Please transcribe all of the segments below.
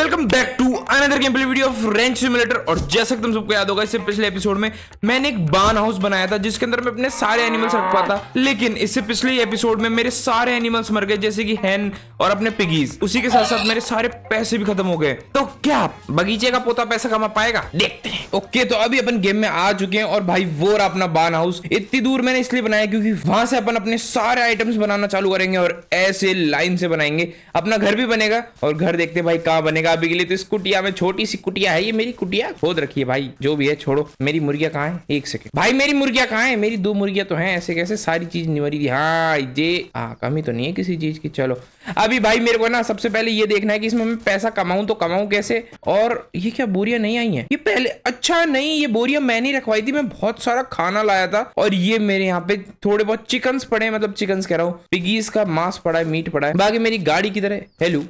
Welcome back to another gameplay video of wrench simulator और जैसा कि तुम सबको याद होगा, इससे पिछले एपिसोड में मैंने एक बान हाउस बनाया था, जिसके अंदर मैं अपने सारे एनिमल्स रख पाता। लेकिन इससे पिछले एपिसोड में मेरे सारे एनिमल्स मर गए, जैसे कि हैन और अपने पिगीज उसी के साथ साथ मेरे सारे पैसे भी खत्म हो गए। तो क्या बगीचे का पोता पैसा कमा पाएगा? देखते हैं। ओके तो अभी अपन गेम में आ चुके हैं और भाई वो रहा अपना बान हाउस इतनी दूर मैंने इसलिए बनाया क्योंकि वहाँ से अपन अपने सारे आइटम्स बनाना चालू करेंगे और ऐसे लाइन से बनाएँगे। अपना घर भी बनेगा और घर देखते भाई कहाँ बनेगा। अभी के लिए तो इस कुटिया में छोटी सी कुटिया है ये मेरी कुटिया खोद रखी है भाई जो भी है छोड़ो। मेरी मुर्गिया कहाँ है? एक सेकंड भाई मेरी मुर्गिया कहाँ है? मेरी दो मुर्गिया तो है ऐसे कैसे सारी चीज़ निवरी हाँ ये हाँ कमी तो नहीं है किसी चीज़ की चलो। अभी भाई मेरे को ना सबसे पहले ये देखना है कि इसमें मैं पैसा कमाऊं तो कमाऊं कैसे? और ये क्या बोरिया नहीं आई है? ये पहले अच्छा नहीं ये बोरिया मैंने रखवाई थी मैं बहुत सारा खाना लाया था। और ये मेरे यहाँ पे थोड़े बहुत चिकन पड़े हैं मतलब चिकन कह रहा हूँ। पिगीज का मांस पड़ा है मीट पड़ा है। बाकी मेरी गाड़ी किधर है? हेलो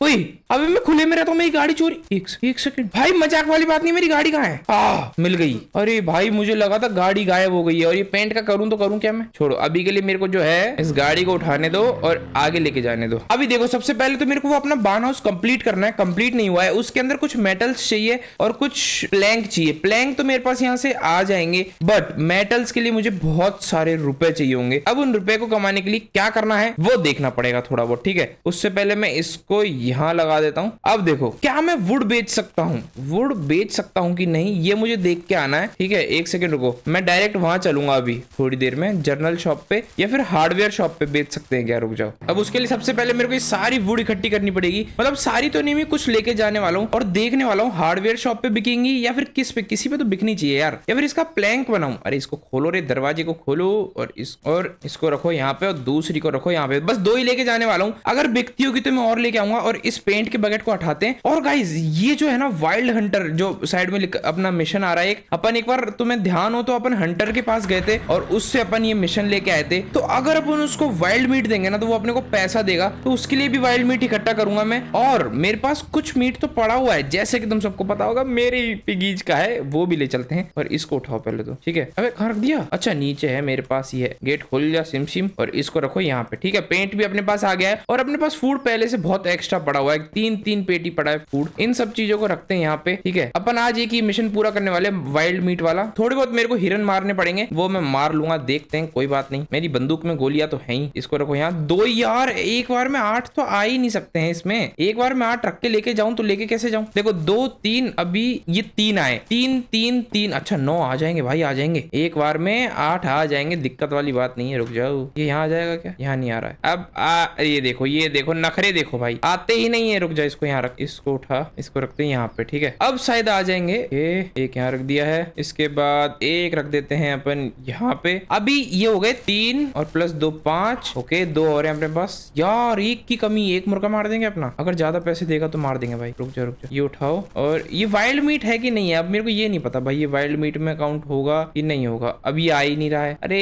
अभी मैं खुले में रहता हूँ मेरी गाड़ी चोरी। एक, एक सेकंड भाई मज़ाक वाली बात नहीं मेरी गाड़ी कहाँ है? आ, मिल गई। अरे भाई मुझे लगा था गाड़ी गायब हो गई है और ये पेंट का करूँ तो करूँ क्या मैं? छोड़ो अभी के लिए मेरे को जो है इस गाड़ी को उठाने दो और आगे लेके जाने दो। अभी देखो सबसे पहले तो मेरे को वो अपना बान हाउस कंप्लीट करना है। कंप्लीट नहीं हुआ है। उसके अंदर कुछ मेटल्स चाहिए और कुछ प्लैंक चाहिए। प्लैंक तो मेरे पास यहाँ से आ जाएँगे बट मेटल्स के लिए मुझे बहुत सारे रुपए चाहिए होंगे। अब उन रुपए को कमाने के लिए क्या करना है वो देखना पड़ेगा थोड़ा बहुत ठीक है? उससे पहले मैं इसको यहाँ लगा देता हूँ। अब देखो क्या मैं वुड बेच सकता हूँ। वुड बेच सकता हूँ कि नहीं, ये मुझे देख के आना है। ठीक है, एक सेकंड रुको। मैं डायरेक्ट वहाँ चलूँगा अभी। थोड़ी देर में जर्नल शॉप पे या फिर हार्डवेयर शॉप पे बेच सकते हैं क्या? रुक जाओ। अब उसके लिए सबसे पहले मेरे को ये सारी वुड इकट्ठी करनी पड़ेगी। मतलब सारी तो नहीं, मैं कुछ लेके जाने वाला हूँ और देखने वाला हूँ हार्डवेयर शॉप पे बिकेंगी या फिर किस पे। किसी पे तो बिकनी चाहिए यार। या फिर इसका प्लैंक बनाऊ। अरे, इसको खोलो रे, दरवाजे को खोलो और इस, और इसको रखो यहाँ पे और दूसरी को रखो यहाँ पे। बस दो ही लेके जाने वाला हूँ। अगर बिकती होगी तो मैं और लेके आऊँगा और इस पेंट के बकेट को हटाते हैं। और गाइज़ ये जो है ना वाइल्ड हंटर जो साइड में अपना मिशन आ रहा है एक। अपन एक बार तुम्हें ध्यान हो तो अपन हंटर के पास गए थे और उससे अपन ये मिशन लेके आए थे। तो अगर अपन उसको वाइल्ड मीट देंगे ना तो वो अपने को पैसा देगा। तो उसके लिए भी वाइल्ड मीट इकट्ठा करूँगा मैं। और मेरे पास कुछ मीट तो पड़ा हुआ है, जैसे कि तुम सबको पता होगा, मेरी पिगीज का है, वो भी ले चलते हैं और इसको उठाओ पहले तो। ठीक है? अबे, कहाँ रख दिया? अच्छा नीचे है मेरे पास है गेट खोल जा, सिम सिम, और इसको रखो यहाँ पे। ठीक है? पेंट भी अपने पास आ गया है और अपने पास फ़ूड पहले से बहुत एक्स्ट्रा पड़ा हुआ है। तीन तीन पेटी पड़ा है फ़ूड इन सब चीज़ों को रखते हैं यहाँ पे, ठीक है? अपन आज एक ही मिशन पूरा करने वाले वाइल्ड मीट वाला। थोड़े बहुत मेरे को हिरन मारने पड़ेंगे, वो मैं मार लूँगा, देखते हैं, कोई बात नहीं। मेरी बंदूक में गोलियाँ तो है ही, इसको रखो यहाँ। दो यार, एक बार में आठ तो आ ही नहीं सकते हैं इसमें। एक बार मैं आठ रख के लेके जाऊँ तो लेके कैसे जाऊँ? देखो, दो, तीन, अभी ये तीन आए। तीन तीन तीन अच्छा नौ आ जाएँगे भाई, आ जाएँगे। एक बार में आठ आ जाएँगे, दिक्कत वाली बात नहीं है, रुक जाओ। ये यहाँ आ जाएगा क्या? यहाँ नहीं आ रहा है। अब आ, ये देखो ये देखो, नखरे देखो भाई। आते ही नहीं है, रुक जाओ, इसको यहाँ रख, इसको उठा, इसको रखते हैं यहाँ पे, ठीक है? अब शायद आ जाएँगे। ये एक यहाँ रख दिया है। इसके बाद एक रख देते हैं अपन यहाँ पे। अभी ये हो गए तीन और प्लस दो पाँच। ओके, दो और है अपने पास। यार, एक की कमी, एक मुर्गा मार देंगे अपना। अगर ज़्यादा पैसे देगा तो मार देंगे भाई। रुक जाओ रुक जाओ ये उठाओ। और ये वाइल्ड मीट है कि नहीं है? अब मेरे को ये नहीं पता भाई, ये वाइल्ड मीट में काउंट होगा कि नहीं होगा। अब ये आ ही नहीं रहा है। अरे,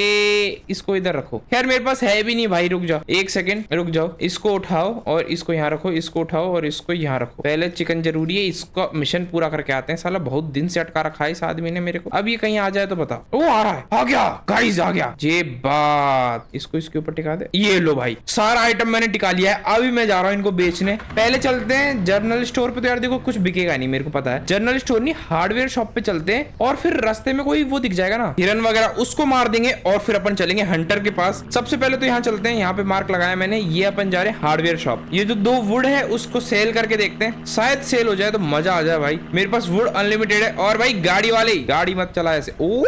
इसको इधर रखो। खैर, मेरे पास है भी नहीं भाई। रुक जाओ। एक सेकेंड रुक जाओ। इसको उठाओ और इसको यहाँ रखो, इसको उठाओ और इसको यहाँ रखो। पहले चिकन ज़रूरी है, इसका मिशन पूरा करके आते हैं, साला बहुत दिन से अटका रखा है इस आदमी ने मेरे को। अब ये कहीं आ जाए तो बताओ। वो आ रहा है। आ गया। गाइस आ गया। जे बात। इसको इसके ऊपर टिका दे। ये लो भाई। सारा आइटम मैंने टिका लिया है। अभी मैं जा रहा हूँ इनको बेचने। पहले चलते हैं जर्नल स्टोर पे तो यार देखो कुछ बिकेगा नहीं, मेरे को पता है। जर्नल स्टोर नहीं हार्डवेयर शॉप पे चलते हैं और फिर रास्ते में कोई वो दिख जाएगा ना। हिरन वगैरह, उसको मार देंगे और फिर अपन चलेंगे हंटर के पास। सबसे पहले तो यहाँ चलते हैं। यहाँ पे मार्क लगाया मैंने। ये अपन जा रहे हार्डवेयर शॉप ये जो दो वुड है, उसको सेल करके देखते हैं। शायद सेल हो जाए तो मज़ा आ जाए भाई। मेरे पास वुड अनलिमिटेड है और भाई गाड़ी वाले। गाड़ी मत चला ऐसे। ओ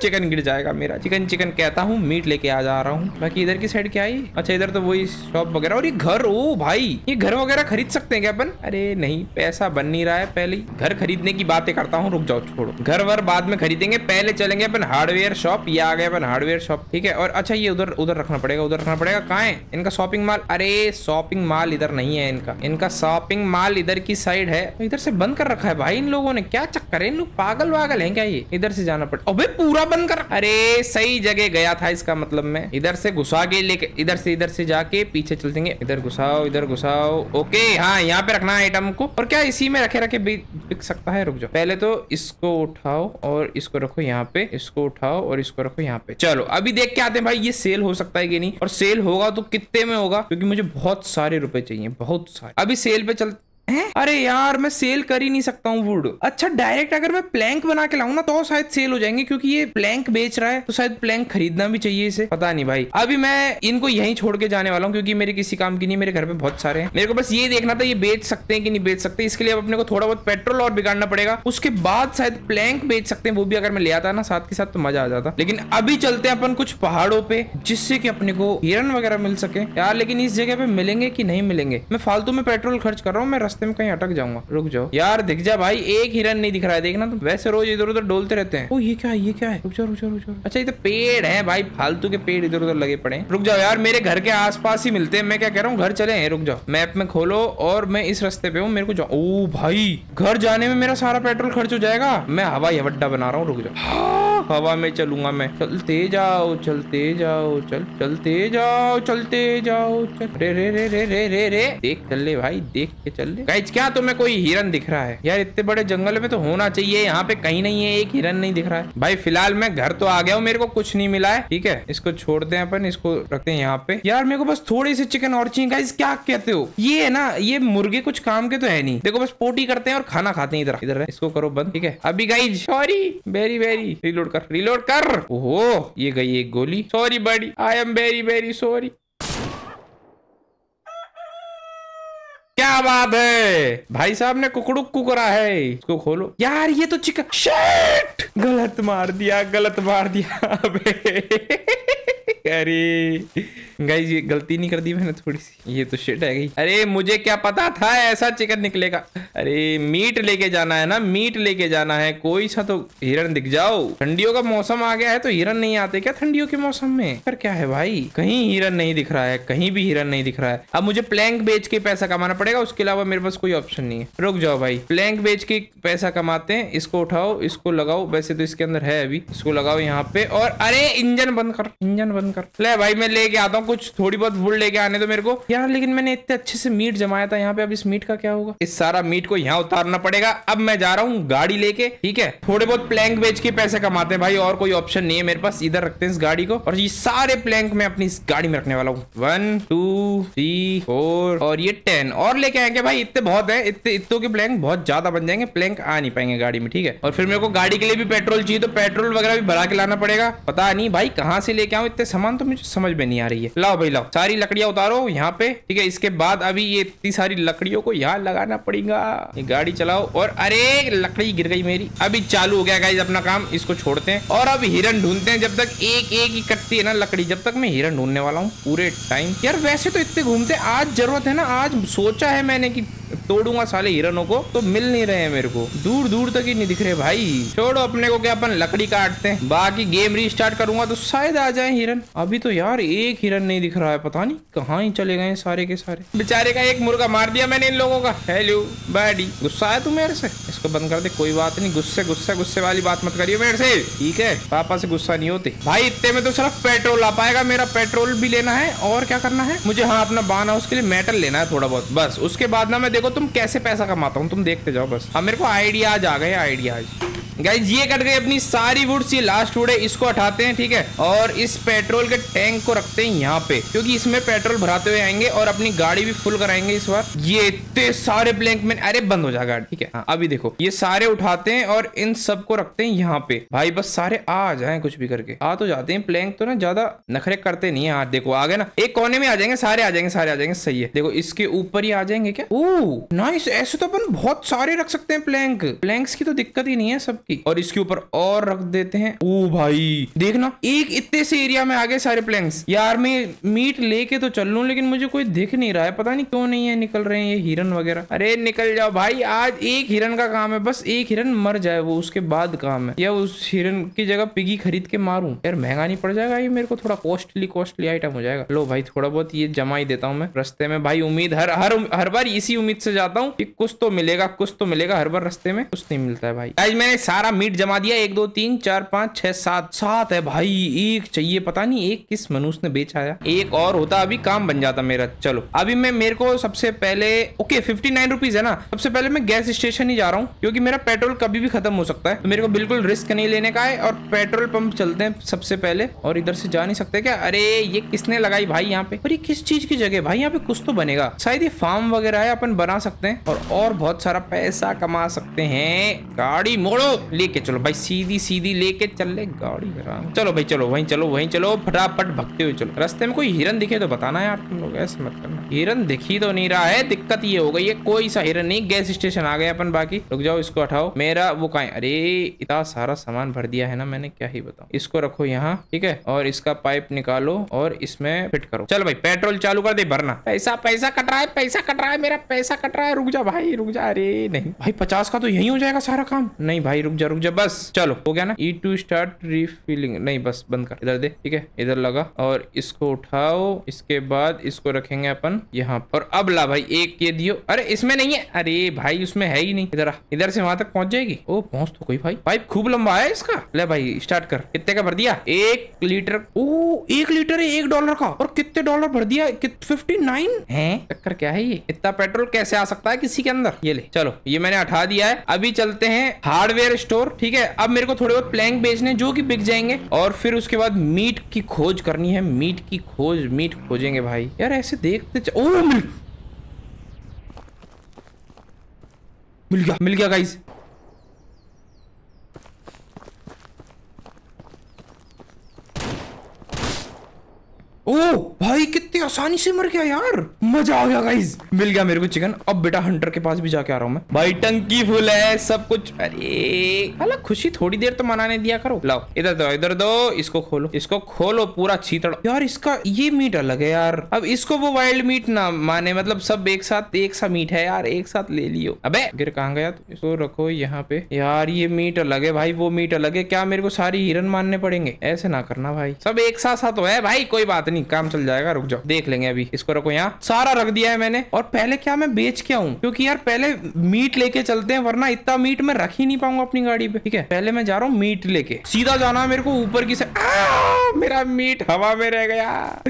चिकन गिर जाएगा मेरा। चिकन चिकन कहता हूँ मीट लेके आ जा रहा हूँ। बाकी इधर की साइड क्या आई अच्छा इधर तो वही शॉप वगैरह। और ये घर, ओ भाई, ये घर वगैरह खरीद सकते हैं क्या अपन? अरे नहीं, पैसा बन नहीं रहा है पहले घर खरीदने की बातें करता हूँ, रुक जाओ, छोड़ो। घर वर बाद में खरीदेंगे, पहले चलेंगे अपन हार्डवेयर शॉप ये आ गए अपन हार्डवेयर शॉप ठीक है? और अच्छा ये उधर उधर रखना पड़ेगा, उधर रखना पड़ेगा। कहाँ है? इनका शॉपिंग मॉल अरे शॉपिंग मॉल इधर नहीं है इनका। इनका शॉपिंग मॉल इधर की साइड है। इधर से बंद कर रखा है भाई इन लोगों ने। क्या चक्कर है? इन लोग पागल वागल है क्या ये? इधर से जाना पड़ता अबे पूरा बंद कर अरे सही जगह गया था इसका मतलब मैं। इधर से घुसा के लेके इधर से इधर से जाके पीछे चलते इधर घुसाओ इधर घुसाओ। ओके हाँ यहाँ पे रखना है आइटम को। और क्या इसी में रखे रखे बिक सकता है? रुक जाओ। पहले तो इसको उठाओ और इसको रखो यहाँ पे। इसको उठाओ और इसको रखो यहाँ पे। चलो, अभी देख के आते हैं भाई, ये सेल हो सकता है कि नहीं? और सेल होगा तो कितने में होगा? क्योंकि मुझे बहुत सारे रुपए चाहिए, बहुत सारे। अभी सेल पे चल हैं? अरे यार, मैं सेल कर ही नहीं सकता हूँ वुड अच्छा डायरेक्ट अगर मैं प्लैंक बना के लाऊ ना तो शायद सेल हो जाएँगे, क्योंकि ये प्लैंक बेच रहा है तो शायद प्लैंक खरीदना भी चाहिए इसे। पता नहीं भाई। अभी मैं इनको यहीं छोड़ के जाने वाला हूँ, क्योंकि मेरे किसी काम की नहीं, मेरे घर पे बहुत सारे हैं। मेरे को बस ये देखना था, ये बेच सकते हैं कि नहीं बेच सकते, इसके लिए अब अपने को थोड़ा बहुत पेट्रोल और बिगाड़ना पड़ेगा। उसके बाद शायद प्लैंक बेच सकते हैं, वो भी अगर मैं ले आता ना, साथ के साथ तो मज़ा आ जाता। लेकिन अभी चलते हैं अपन कुछ पहाड़ों पे, जिससे कि अपने को हिरन वगैरह मिल सके। यार, लेकिन इस जगह पे मिलेंगे कि नहीं मिलेंगे? मैं फालतू में पेट्रोल खर्च कर रहा हूँ, मैं रास्ते में कहीं अटक जाऊँगा। रुक जाओ। यार, दिख जा भाई, एक हिरन नहीं दिख रहा है, देखना तो वैसे रोज इधर उधर डोलते रहते हैं। ओ ये क्या है, ये क्या है? रुक जाओ रुक जाओ रुक जाओ। अच्छा ये तो पेड़ है भाई, फालतू के पेड़ इधर उधर लगे पड़े रुक जाओ यार, मेरे घर के आसपास ही मिलते हैं। मैं क्या कह रहा हूँ, घर चले रुक जाओ। मैप में खोलो और मैं इस रास्ते पे हूँ, मेरे को जाओ ओ भाई, घर जाने में मेरा सारा पेट्रोल खर्च हो जाएगा। मैं हवाई अड्डा बना रहा हूँ, रुक जाओ। हवा में चलूँगा मैं। चलते जाओ चलते जाओ, चल, चलते जाओ चलते जाओ, चल। रे रे रे रे रे रे रे, देख, चल ले भाई, देख के चल ले। गाइज़ क्या तुम्हें कोई हिरन दिख रहा है? यार, इतने बड़े जंगल में तो होना चाहिए। यहाँ पे कहीं नहीं है, एक हिरन नहीं दिख रहा है। भाई, फ़िलहाल मैं घर तो आ गया हूँ, मेरे को कुछ नहीं मिला है, ठीक है? इसको छोड़ते हैं अपन, इसको रखते हैं यहाँ पे। यार, मेरे को बस थोड़ी सी चिकन और चाहिए। गाइज़ क्या कहते हो? ये है ना, ये मुर्गे कुछ काम के तो है नहीं। देखो, बस पोटी करते हैं और खाना खाते हैं इधर इधर इसको करो बंद, ठीक है? अभी guys sorry very very reload कर रिलोड कर। ओहो, ये गई एक गोली। सॉरी बड़ी I am very very sorry क्या बात है? भाई साहब ने कुकड़ुक कुकरा है। इसको खोलो। यार, ये तो चिकन शेट गलत मार दिया, गलत मार दिया। अबे। अरे। गाइस ये गलती नहीं कर दी मैंने थोड़ी सी। ये तो शिट है गई। अरे, मुझे क्या पता था ऐसा चिकन निकलेगा। अरे मीट लेके जाना है ना मीट लेके जाना है। कोई सा तो हिरन दिख जाओ। ठंडियों का मौसम आ गया है तो हिरन नहीं आते क्या ठंडियों के मौसम में? पर क्या है भाई? कहीं हिरन नहीं दिख रहा है, कहीं भी हिरन नहीं दिख रहा है। अब मुझे प्लैंक बेच के पैसा कमाना पड़ेगा। उसके अलावा मेरे पास कोई ऑप्शन नहीं है। रुक जाओ भाई। प्लैंक बेच के पैसा कमाते हैं, इसको उठाओ, इसको लगाओ। वैसे तो इसके अंदर है अभी। इसको लगाओ यहाँ पे। और अरे, इंजन बंद कर। इंजन बंद कर। ले भाई, मैं लेके आता हूँ कुछ। थोड़ी बहुत वुड लेके आने दो मेरे को। यार, लेकिन मैंने इतने अच्छे से मीट जमाया था यहाँ पे। अब इस मीट का क्या होगा? इस सारा मीट को यहाँ उतारना पड़ेगा। अब मैं जा रहा हूँ गाड़ी लेके, ठीक है? थोड़े बहुत प्लैंक बेच के पैसे कमाते हैं भाई। और कोई ऑप्शन नहीं है मेरे पास। इधर रखते हैं इस गाड़ी को। और ये सारे प्लैंक मैं अपनी इस गाड़ी में रखने वाला हूँ। वन टू थ्री फोर और ये टेन और लेके आएँगे भाई, इतने बहुत है, इतने इतों के प्लैंक बहुत ज़्यादा बन जाएँगे प्लैंक आ नहीं पाएँगे गाड़ी में, ठीक है? और फिर मेरे को गाड़ी के लिए भी पेट्रोल चाहिए तो पेट्रोल वगैरह भी भरा के लाना पड़ेगा। पता नहीं भाई, कहाँ से लेके आऊँ, इतने सामान तो मुझे समझ में नहीं आ रही है। लाओ भाई, लाओ, सारी लकड़ियाँ उतारो यहाँ पे, ठीक है? इसके बाद अभी ये इतनी सारी लकड़ियों को यहाँ लगाना पड़ेगा। गाड़ी चलाओ, और अरे, लकड़ी गिर गई मेरी। अभी चालू हो गया गाइज़ अपना काम, इसको छोड़ते हैं। और अब हिरन ढूंढते हैं, जब तक एक एक ही कटती है ना लकड़ी, जब तक मैं हिरन ढूँढने वाला हूँ पूरे टाइम यार, वैसे तो इतने घूमते, आज ज़रूरत है ना, आज सोचा है मैंने की तोड़ूँगा साले हिरनों को तो मिल नहीं रहे हैं मेरे को। दूर दूर तक ही नहीं दिख रहे भाई। छोड़ो अपने को क्या अपन लकड़ी काटते हैं। बाकी गेम रीस्टार्ट करूँगा तो शायद आ जाए हिरन अभी तो यार एक हिरन नहीं दिख रहा है, पता नहीं कहाँ ही चले गए सारे के सारे। बेचारे का एक मुर्गा मार दिया मैंने इन लोगों का। हेलो बैडी गुस्सा है तू मेरे से? इसको बंद कर दे, कोई बात नहीं। गुस्से गुस्से गुस्से वाली बात मत करियो मेरे से। ठीक है, पापा से गुस्सा नहीं होते। भाई, इतने में तो सिर्फ़ पेट्रोल आ पाएगा। मेरा पेट्रोल भी लेना है और क्या करना है? मुझे हाँ अपना बान हाउस के लिए मेटल लेना है थोड़ा बहुत। बस, उसके बाद ना मैं देखो तुम कैसे पैसा कमाता हूँ तुम देखते जाओ बस। अब मेरे को आइडियाज़ आ गए आइडियाज़ गाइज़ ये कट गई अपनी सारी वुड्स ये लास्ट वुड है इसको हटाते हैं ठीक है? और इस पेट्रोल के टैंक को रखते हैं यहाँ पे क्योंकि इसमें पेट्रोल भराते हुए आएँगे और अपनी गाड़ी भी फुल कराएँगे इस बार। ये इतने सारे ब्लैंक में अरे बंद हो जाएगा ठीक है? हाँ, अभी देखो ये सारे उठाते हैं और इन सबको रखते हैं यहाँ पे। भाई बस सारे आ जाए कुछ भी करके। आ तो जाते हैं प्लैंक तो ना ज़्यादा नखरे करते नहीं है। हाँ, देखो आ गए ना एक कोने में आ जाएँगे सारे आ जाएँगे सारे आ जाएँगे सही है। देखो इसके ऊपर ही आ जाएँगे क्या? ओ नाइस ऐसे तो अपन बहुत सारे रख सकते हैं प्लैंक प्लैंक्स की तो दिक्कत ही नहीं है सबकी। और इसके ऊपर और रख देते हैं। ओ भाई, देखना, एक इतने से एरिया में आ गए सारे प्लैंक्स यार, मैं मीट लेके तो चल लू, लेकिन मुझे कोई दिख नहीं रहा है। पता नहीं क्यों नहीं है निकल रहे हैं, ये हिरन वगैरह। अरे, निकल जाओ भाई, आज एक हिरन का काम है। बस एक हिरन मर जाए, वो उसके बाद काम है। या उस हिरन की जगह पिगी खरीद के मारू। यार, महँगा नहीं पड़ जाएगा ये? मेरे को थोड़ा कॉस्टली कॉस्टली आइटम हो जाएगा। लो भाई, थोड़ा बहुत ये जमा ही देता हूँ मैं। रस्ते में भाई, उम्मीद, हर हर हर बार इसी उम्मीद से जाता हूँ कि कुछ तो मिलेगा, कुछ तो मिलेगा, हर बार रस्ते में कुछ नहीं मिलता है भाई। आज मैंने सारा मीट जमा दिया, एक, दो, तीन, चार, पाँच, छह, सात सात है भाई, एक चाहिए, पता नहीं, एक किस मनुष्य ने बेच आया एक और होता, अभी काम बन जाता मेरा, चलो। अभी मैं, मेरे को सबसे पहले ओके फिफ्टी नाइन रुपीज़ है ना, सबसे पहले मैं गैस स्टेशन ही जा रहा हूँ, क्योंकि मेरा पेट्रोल कभी भी खत्म हो सकता है। तो मेरे को बिल्कुल रिस्क नहीं लेने का है, और पेट्रोल पंप चलते हैं सबसे पहले, और इधर से जा नहीं सकते क्या? अरे, ये किसने लगाई भाई यहाँ पे? और ये किस चीज़ की जगह भाई यहाँ पे कुछ तो बनेगा। शायद ये फार्म वगैरह है, अपन बना सकते हैं और और बहुत सारा पैसा कमा सकते हैं। गाड़ी मोड़ो, लेके चलो भाई, सीधी सीधी लेके चल ले गाड़ी चलो भाई, चलो, वहीं चलो वहीं चलो, फटाफट भगते हुए चलो। रास्ते में कोई हिरन दिखे तो बताना यार तुम लोग, ऐसे मत करना। हिरन दिखी तो नहीं रहा है, दिक्कत ये हो गई है, कोई सा हिरन नहीं गैस स्टेशन आ गए अपन बाकी। रुक जाओ, इसको हटाओ। मेरा वो कहा अरे, इतना सारा सामान भर दिया है ना मैंने, क्या ही बताऊँ। इसको रखो यहाँ, ठीक है? और इसका पाइप निकालो और इसमें फिट करो। चलो भाई, पेट्रोल चालू कर दे, भरना। पैसा पैसा कट रहा है, पैसा कट रहा है मेरा, पैसा कट रहा है, रुक जा भाई, रुक जा। अरे नहीं। भाई, पचास का तो यही हो जाएगा सारा काम। नहीं भाई, रुक जा रुक जा, बस। चलो, हो गया ना? ई टू स्टार्ट रिफिलिंग नहीं, बस, बंद कर। इधर दे, ठीक है? इधर लगा। और इसको उठाओ। इसके बाद इसको रखेंगे अपन यहाँ और अब ला भाई, एक ये दियो। अरे, इसमें नहीं है। अरे भाई, उसमें है ही नहीं। इधर इधर से वहाँ तक पहुँच जाएगी। ओ, पहुँच तो कोई भाई। पाइप खूब लंबा है इसका। ले भाई स्टार्ट कर। कितने का भर दिया? एक लीटर। ओ, एक लीटर है, एक डॉलर का। और कितने डॉलर भर दिया? फिफ्टी नाइन है? चक्कर क्या है ये? इतना पेट्रोल कैसे आ सकता है किसी के अंदर? ये ले, चलो, ये मैंने हटा दिया है। अभी चलते हैं हार्डवेयर स्टोर ठीक है? अब मेरे को थोड़े बहुत प्लैंक बेचने जो कि बिक जाएँगे। और फिर उसके बाद मीट की खोज करनी है। मीट की खोज मीट खोजेंगे भाई। यार, ऐसे देखते ओ मिल गया मिल गया गाइस ओ भाई कितनी आसानी से मर गया यार। मज़ा आ गया गाइस मिल गया मेरे को चिकन अब बेटा हंटर के पास भी जाके आ रहा हूँ मैं। भाई टंकी फुल है सब कुछ। अरे अलग खुशी थोड़ी देर तो मनाने दिया करो। लाओ इधर दो इधर दो इसको खोलो। इसको खोलो पूरा छीतड़। यार इसका ये मीट अलग है यार। अब इसको वो वाइल्ड मीट ना माने मतलब सब एक साथ एक सा मीट है यार एक साथ ले लियो। अब गिर कहाँ गया तो? इसको रखो यहाँ पे। यार ये मीट अलग है भाई वो मीट अलग है। क्या मेरे को सारी हिरन मानने पड़ेंगे? ऐसे ना करना भाई। सब एक साथ साथ तो है भाई कोई बात नहीं। नहीं काम चल जाएगा, रुक जाओ, देख लेंगे अभी। इसको रखो यहाँ। सारा रख दिया है मैंने। और पहले क्या मैं बेच के आऊँ? क्योंकि यार पहले मीट लेके चलते हैं, वरना इतना मीट मैं रख ही नहीं पाऊँगा अपनी गाड़ी पे। ठीक है, पहले मैं जा रहा हूँ मीट लेके। सीधा जाना है मेरे को ऊपर की से मेरा मीट हवा में रह गया।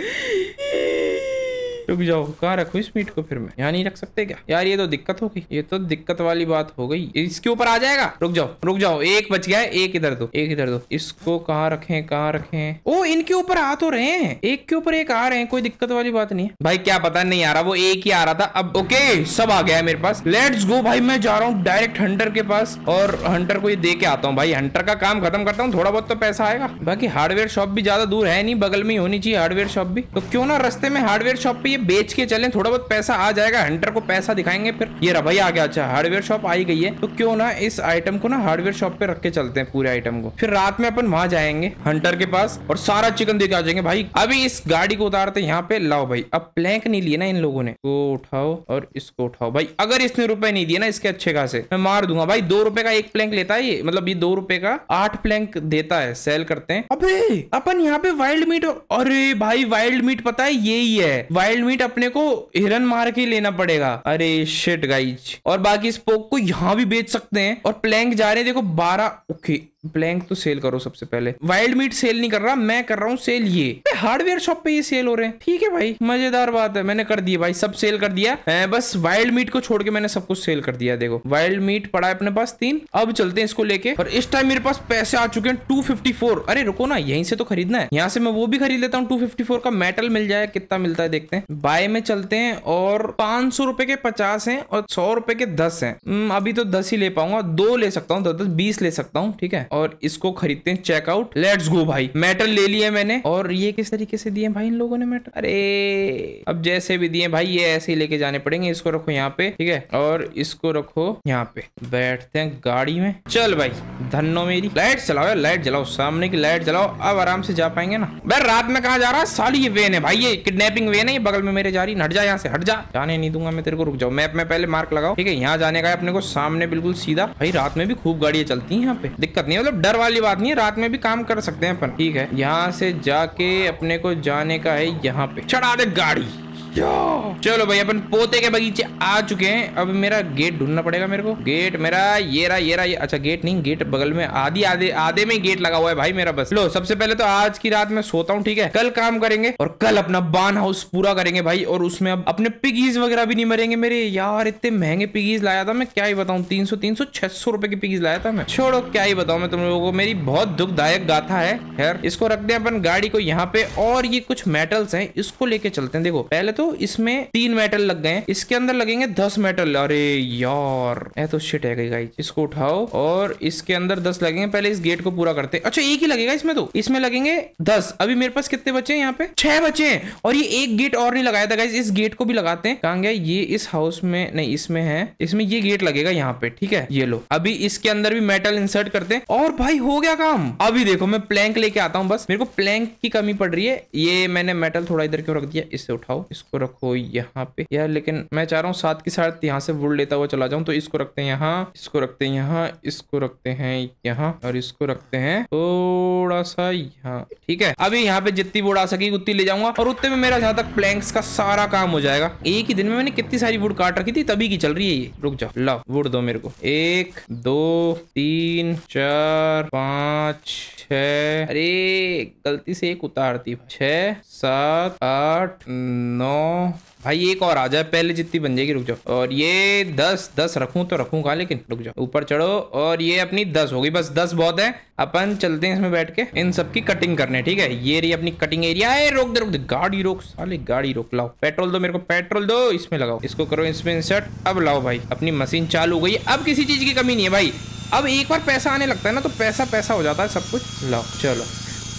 रुक जाओ, कहाँ रखो इस मीट को फिर मैं? यहाँ नहीं रख सकते क्या? यार, ये तो दिक्कत होगी ये तो दिक्कत वाली बात हो गई। इसके ऊपर आ जाएगा? रुक जाओ रुक जाओ। एक बच गया है, एक इधर दो, एक इधर दो। इसको कहाँ रखे कहाँ रखे? ओ, इनके ऊपर आ तो रहे हैं। एक के ऊपर एक आ रहे हैं, कोई दिक्कत वाली बात नहीं है। भाई, क्या पता नहीं आ रहा, वो एक ही आ रहा था। अब, ओके, सब आ गया है मेरे पास। लेट्स गो भाई, मैं जा रहा हूँ डायरेक्ट हंटर के पास। और हंटर को ये दे के आता हूँ, भाई। हंटर का काम खत्म करता हूँ, थोड़ा बहुत तो पैसा आएगा। बाकी हार्डवेयर शॉप भी ज़्यादा दूर है नहीं, बगल में ही होनी चाहिए हार्डवेयर शॉप भी। तो क्यों ना रस्ते में हार्डवेयर शॉप पे बेच के चले, थोड़ा बहुत पैसा आ जाएगा हंटर को पैसा दिखाएँगे फिर। ये रहा भाई आ गया अच्छा हार्डवेयर शॉप आई गई है। तो क्यों ना इस आइटम को ना हार्डवेयर शॉप पे रख के चलते हैं, पूरे आइटम को। फिर रात में अपन वहाँ जाएँगे हंटर के पास, और सारा चिकन देके आ जाएँगे। भाई, अभी इस गाड़ी को उतारते यहाँ पे, लाओ भाई। अब प्लैंक नहीं लिए ना इन लोगों ने। को उठाओ, और इसको उठाओ। भाई, अगर इसने रुपए नहीं दिए ना इसके अच्छे खासे, मैं मार दूँगा। भाई, दो रुपए का एक प्लैंक लेता है ये? मतलब ये दो रुपए का आठ प्लैंक देता है सेल करते हैं। अबे, अपन यहाँ पे वाइल्ड मीट अरे भाई वाइल्ड मीट पता है, यही है। वाइल्ड मीट अपने को हिरन मार के लेना पड़ेगा। अरे शेट गाइज़ और बाकी स्पोक को यहाँ भी बेच सकते हैं। और प्लैंक जा रहे हैं, देखो, बारह ओके ब्लैंक तो सेल करो सबसे पहले। वाइल्ड मीट सेल नहीं कर रहा मैं कर रहा हूँ सेल ये। हार्डवेयर शॉप पे ये सेल हो रहे हैं। ठीक है भाई मज़ेदार बात है मैंने कर दिया भाई सब सेल कर दिया। बस वाइल्ड मीट को छोड़ के मैंने सब कुछ सेल कर दिया देखो। वाइल्ड मीट पड़ा है अपने पास तीन अब चलते हैं इसको लेके। और इस टाइम मेरे पास पैसे आ चुके हैं टू अरे रुको ना यहीं से तो खरीदना है। यहाँ से मैं वो भी खरीद लेता हूँ टू का मेटल मिल जाए कितना मिलता है देखते हैं। बाय में चलते हैं और पाँच सौ रुपए के पचास है और सौ रुपए के दस है। हम्म, अभी तो दस ही ले पाऊँगा दो ले सकता हूँ दस दस बीस ले सकता हूँ ठीक है? और इसको खरीदते हैं चेकआउट लेट्स गो भाई. मेटल ले लिए मैंने. और ये किस तरीके से दिए भाई इन लोगों ने मेटल अरे, अब जैसे भी दिए भाई, ये ऐसे ही लेके जाने पड़ेंगे. इसको रखो यहाँ पे, ठीक है? और इसको रखो यहाँ पे. बैठते हैं गाड़ी में. चल भाई धनो मेरी. लाइट चलाओ लाइट जलाओ. सामने की लाइट जलाओ. अब आराम से जा पाएँगे ना. भाई रात में कहा जा रहा है? साली ये वेन है भाई, ये किडनेपिंग वेन है, ये बगल में मेरे जा रही हट जा यहाँ से, हट जा. जाने नहीं दूँगा मैं तेरे को, रुक जाओ. मैप में पहले मार्क लगाओ, ठीक है? यहाँ जाने का अपने को, सामने बिल्कुल सीधा. भाई, रात में भी खूब गाड़ियाँ चलती है यहाँ पे. दिक्कत नहीं मतलब डर वाली बात नहीं है, रात में भी काम कर सकते हैं अपन। ठीक है, यहाँ से जाके अपने को जाने का है यहाँ पे। चढ़ा दे गाड़ी। चलो भाई, अपन पोते के बगीचे आ चुके हैं। अब मेरा गेट ढूंढना पड़ेगा मेरे को। गेट मेरा, ये रहा ये रहा, ये अच्छा गेट नहीं गेट बगल में आधी आधे आधे में गेट लगा हुआ है भाई मेरा बस। लो, सबसे पहले तो आज की रात में सोता हूँ, ठीक है? कल काम करेंगे और कल अपना बान हाउस पूरा करेंगे भाई, और उसमें अब अपने पिगीज वगैरह भी नहीं मरेंगे मेरे। यार, इतने महँगे पिगीज लाया था मैं, क्या ही बताऊँ? तीन सौ तीन सौ छह सौ रुपए की पिगीज लाया था मैं। छोड़ो, क्या ही बताऊँ मैं तुम लोगों को। मेरी बहुत दुखदायक गाथा है। इसको रख दे अपन गाड़ी को यहाँ पे। और ये कुछ मेटल्स है, इसको लेके चलते हैं। देखो, पहले तो इसमें तीन मेटल लग गए इसके अंदर लगेंगे दस मेटल अरे यार ए तो शिट है गई इसको उठाओ और इसके अंदर दस लगेंगे। पहले इस गेट को पूरा करते अच्छा एक ही लगेगा इसमें तो। इसमें लगेंगे दस। अभी मेरे पास कितने बचे हैं यहाँ पे? छह बचे हैं। और ये एक गेट और नहीं लगाया था गाइस इस गेट को भी लगाते हैं। कहा गया? ये इस हाउस में नहीं, इसमें है। इसमें ये गेट लगेगा यहाँ पे, ठीक है? ये लो। अभी इसके अंदर भी मेटल इंसर्ट करते हैं। और भाई, हो गया काम। अभी देखो, मैं प्लैंक लेके आता हूँ बस। मेरे को प्लैंक की कमी पड़ रही है। ये मैंने मेटल थोड़ा इधर क्यों रख दिया? इससे उठाओ। इसको रखो यहाँ पे। यार लेकिन मैं चाह रहा हूँ साथ के साथ यहाँ से वुड लेता हुआ चला जाऊँ तो इसको रखते हैं यहाँ, इसको रखते हैं यहाँ, इसको रखते हैं यहाँ और इसको रखते हैं थोड़ा सा यहाँ। ठीक है, अभी यहाँ पे जितनी वुड आ सकेगी उतनी ले जाऊँगा और उतने में मेरा जहाँ तक प्लैंक्स का सारा काम हो जाएगा। एक ही दिन में मैंने कितनी सारी वुड काट रखी थी, तभी की चल रही है ये। रुक जाओ, लाओ वुड दो मेरे को। एक, दो, तीन, चार, पाँच अरे, गलती से एक उतार दी छ, सात, आठ, नौ। भाई, एक और आ जाए पहले जितनी बन जाएगी, रुक जाओ। और ये दस दस रखूँ तो रखूँगा लेकिन, रुक जाओ। ऊपर चढ़ो और ये अपनी दस होगी। बस दस बहुत है। अपन चलते हैं इसमें बैठ के। इन सब की कटिंग करने, ठीक है? ये रही अपनी कटिंग एरिया है रोक दे रोक दे। गाड़ी रोक, साले गाड़ी रोक। लाओ। पेट्रोल दो मेरे को, पेट्रोल दो। इसमें लगाओ। इसको करो, इसमें इंसर्ट अब लाओ भाई। अपनी मशीन चालू हो गई। अब किसी चीज़ की कमी नहीं है भाई। अब एक बार पैसा आने लगता है ना तो पैसा पैसा हो जाता है सब कुछ। लाओ चलो।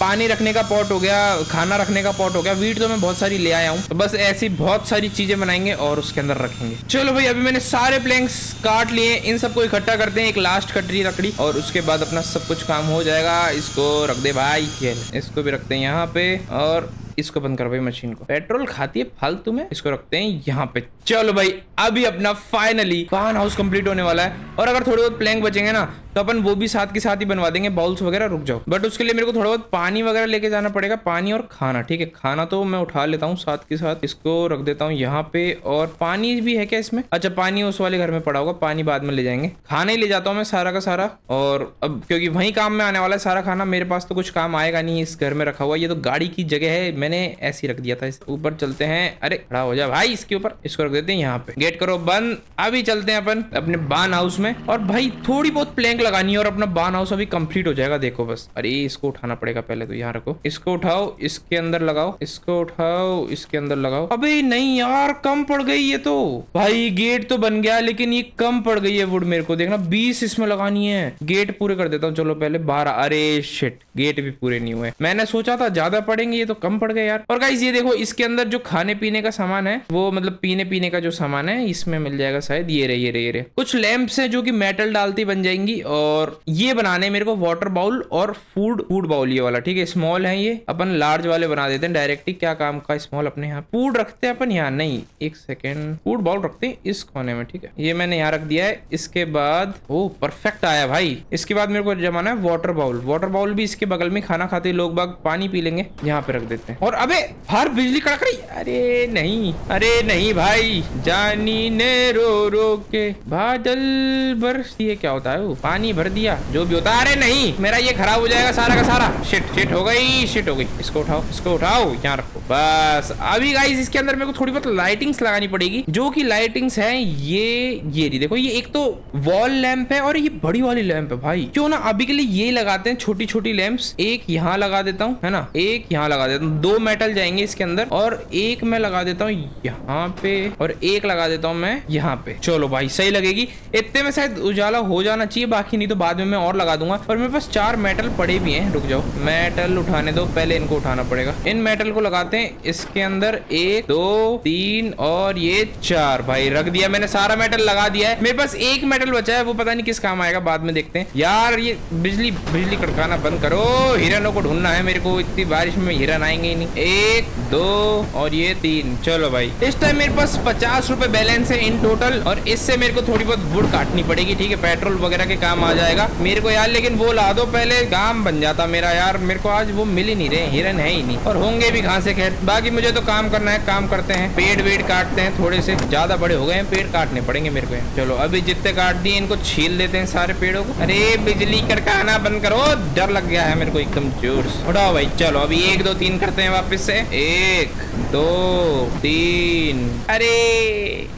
पानी रखने का पॉट हो गया खाना रखने का पॉट हो गया वीट तो मैं बहुत सारी ले आया हूँ। तो बस ऐसी बहुत सारी चीज़ें बनाएँगे और उसके अंदर रखेंगे। चलो भाई अभी मैंने सारे प्लैंक्स काट लिए इन सबको इकट्ठा करते हैं एक लास्ट कटरी लकड़ी और उसके बाद अपना सब कुछ काम हो जाएगा। इसको रख दे भाई ये इसको भी रखते हैं यहाँ पे और इसको बंद कर भाई मशीन को? पेट्रोल खाती है, फालतू में इसको रखते हैं यहाँ पे। चलो भाई, अभी अपना फाइनली पान हाउस कंप्लीट होने वाला है। और अगर थोड़े बहुत प्लैंक बचेंगे ना तो अपन वो भी साथ के साथ ही बनवा देंगे बाउल्स वगैरह, रुक जाओ। बट उसके लिए मेरे को थोड़ा बहुत पानी वगैरह लेके जाना पड़ेगा, पानी और खाना, ठीक है? खाना तो मैं उठा लेता हूँ साथ के साथ, इसको रख देता हूँ यहाँ पे। और पानी भी है क्या इसमें? अच्छा पानी उस वाले घर में पड़ा होगा, पानी बाद में ले जाएँगे। खाना ही ले जाता हूँ मैं सारा का सारा। और अब क्योंकि वही काम में आने वाला है, सारा खाना मेरे पास तो कुछ काम आएगा नहीं, इस घर में रखा हुआ ये तो गाड़ी की जगह है, मैंने ऐसी रख दिया था इस ऊपर, चलते हैं। अरे, खड़ा हो जा भाई, इसके ऊपर इसको रख देते हैं यहाँ पे। गेट करो, बंद। अभी चलते हैं अपन, अपने बान हाउस में। और भाई, थोड़ी बहुत प्लैंक लगानी है और अपना बान हाउस अभी कंप्लीट हो जाएगा, देखो बस। अरे, इसको उठाना पड़ेगा पहले तो यहाँ रखो। इसको उठाओ, इसके अंदर लगाओ। इसको उठाओ, इसके अंदर लगाओ। अबे, नहीं यार, कम पड़ गई ये तो। भाई गेट तो बन गया, लेकिन ये कम पड़ गई है वुड मेरे को। देखना, बीस इसमें लगानी है। गेट पूरे कर देता हूँ, चलो पहले बारह। अरे शिट गेट भी पूरे नहीं हुए। मैंने सोचा था, ज़्यादा पड़ेंगे ये तो कम पड़ गए। यार। और गाइस ये देखो, इसके अंदर जो खाने पीने का सामान है, वो मतलब पीने पीने का जो सामान है, इसमें मिल जाएगा शायद। ये रहे ये रहे ये रहे। कुछ लैंप्स है जो कि मेटल डालती बन जाएँगी और ये बनाने मेरे को वाटर बाउल और फ़ूड फ़ूड बाउल ये वाला, ठीक है? स्मॉल है ये। अपन लार्ज वाले बना देते हैं डायरेक्टली क्या काम का स्मॉल अपने यहाँ? फ़ूड रखते हैं अपन यहाँ? नहीं। एक सेकेंड फ़ूड बाउल रखते हैं इस कोने में, ठीक है? ये मैंने यहाँ रख दिया है। इसके बाद ओ परफेक्ट आया भाई। इसके बाद मेरे को जमाना है वाटर बाउल वाटर बाउल भी इसके बगल में खाना खाते लोग बाग पानी पी लेंगे। यहाँ पे रख देते हैं। और अबे हर बिजली कड़क रही अरे नहीं अरे नहीं भाई। जानी ने रो रो के बादल बरस ये क्या होता है वो? पानी भर दिया, जो भी होता अरे नहीं, मेरा ये खराब हो जाएगा सारा का सारा। शिट शिट हो गई शिट हो गई। इसको उठाओ इसको उठाओ, यहाँ रखो। बस, अभी गाइस इसके अंदर मेरे को थोड़ी बहुत लाइटिंग्स लगानी पड़ेगी, जो की लाइटिंग्स है, ये ये देखो, ये एक तो वॉल लैंप है और ये बड़ी वाली लैंप है भाई। क्यों ना अभी के लिए ये लगाते हैं छोटी छोटी लैंप्स एक यहाँ लगा देता हूँ, है ना? एक यहाँ लगा देता हूँ दो मेटल जाएँगे इसके अंदर, और एक मैं लगा देता हूँ यहाँ पे, और एक लगा देता हूँ मैं यहाँ पे। चलो भाई, सही लगेगी। इतने में शायद उजाला हो जाना चाहिए, बाकी नहीं तो बाद में मैं और लगा दूँगा। और मेरे पास चार मेटल पड़े भी हैं, रुक जाओ। मेटल उठाने दो, पहले इनको उठाना पड़ेगा। इन मेटल को लगाते हैं, इसके अंदर एक, दो, तीन, और ये चार। भाई, रख दिया मैंने, सारा मेटल लगा दिया है। मेरे पास एक मेटल बचा है, वो पता नहीं किस काम आएगा, बाद में देखते हैं। यार, ये बिजली बिजली कड़काना बंद करो। हिरनों को ढूंढना है मेरे को, इतनी बारिश में हिरन आएँगे नहीं। एक, दो और ये तीन। चलो भाई। इस टाइम मेरे पास पचास रुपए बैलेंस है इन टोटल और इससे मेरे को थोड़ी बहुत वुड काटनी पड़ेगी, ठीक है? पेट्रोल वगैरह के काम आ जाएगा। मेरे को यार, लेकिन वो ला दो पहले। काम बन जाता मेरा यार। मेरे को आज वो मिल ही नहीं रहे, हिरन है ही नहीं। और होंगे भी कहाँ से खैर? बाकी मुझे तो काम करना है, काम करते हैं। पेड़ वेड़ काटते हैं, थोड़े से ज़्यादा बड़े हो गए हैं, पेड़ काटने पड़ेंगे मेरे को चलो, अभी जितने काट दिए, इनको छील देते हैं सारे पेड़ों को। अरे, बिजली कड़का आना बंद करो। डर लग गया है मेरे को एकदम ज़ोर से। उठाओ भाई, चलो, अभी एक, दो, तीन करते हैं। वापस से? एक दो तीन। अरे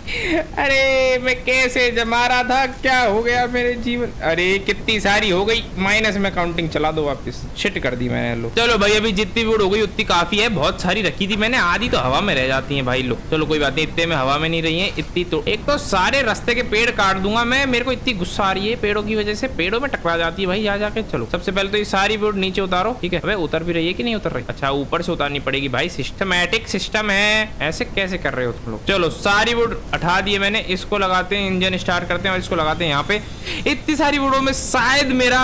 अरे मैं कैसे जमा रहा था? क्या हो गया मेरे जीवन? अरे कितनी सारी हो गई। माइनस में काउंटिंग चला दो वापस। शिट कर दी मैंने लो चलो भाई अभी जितनी वुड हो गई उतनी काफ़ी है। बहुत सारी रखी थी मैंने। आधी तो हवा में रह जाती है भाई लोग। चलो कोई बात नहीं इतने में हवा में नहीं रही है। इतनी तो एक तो सारे रास्ते के पेड़ काट दूँगा मैं। मेरे को इतनी गुस्सा आ रही है पेड़ों की वजह से। पेड़ों में टकरा जाती है भाई जा जाके। चलो सबसे पहले तो ये सारी वुड नीचे उतारो ठीक है? उतर भी रही है कि नहीं उतर रही? अच्छा ऊपर से उतारनी पड़ेगी। भाई सिस्टमैटिक सिस्टम है। ऐसे कैसे कर रहे हो तुम लोग? चलो, सारी वुड उठा दिए मैंने। इसको लगाते हैं इंजन स्टार्ट करते हैं और इसको लगाते हैं यहाँ पे। इतनी सारी वुडों में शायद मेरा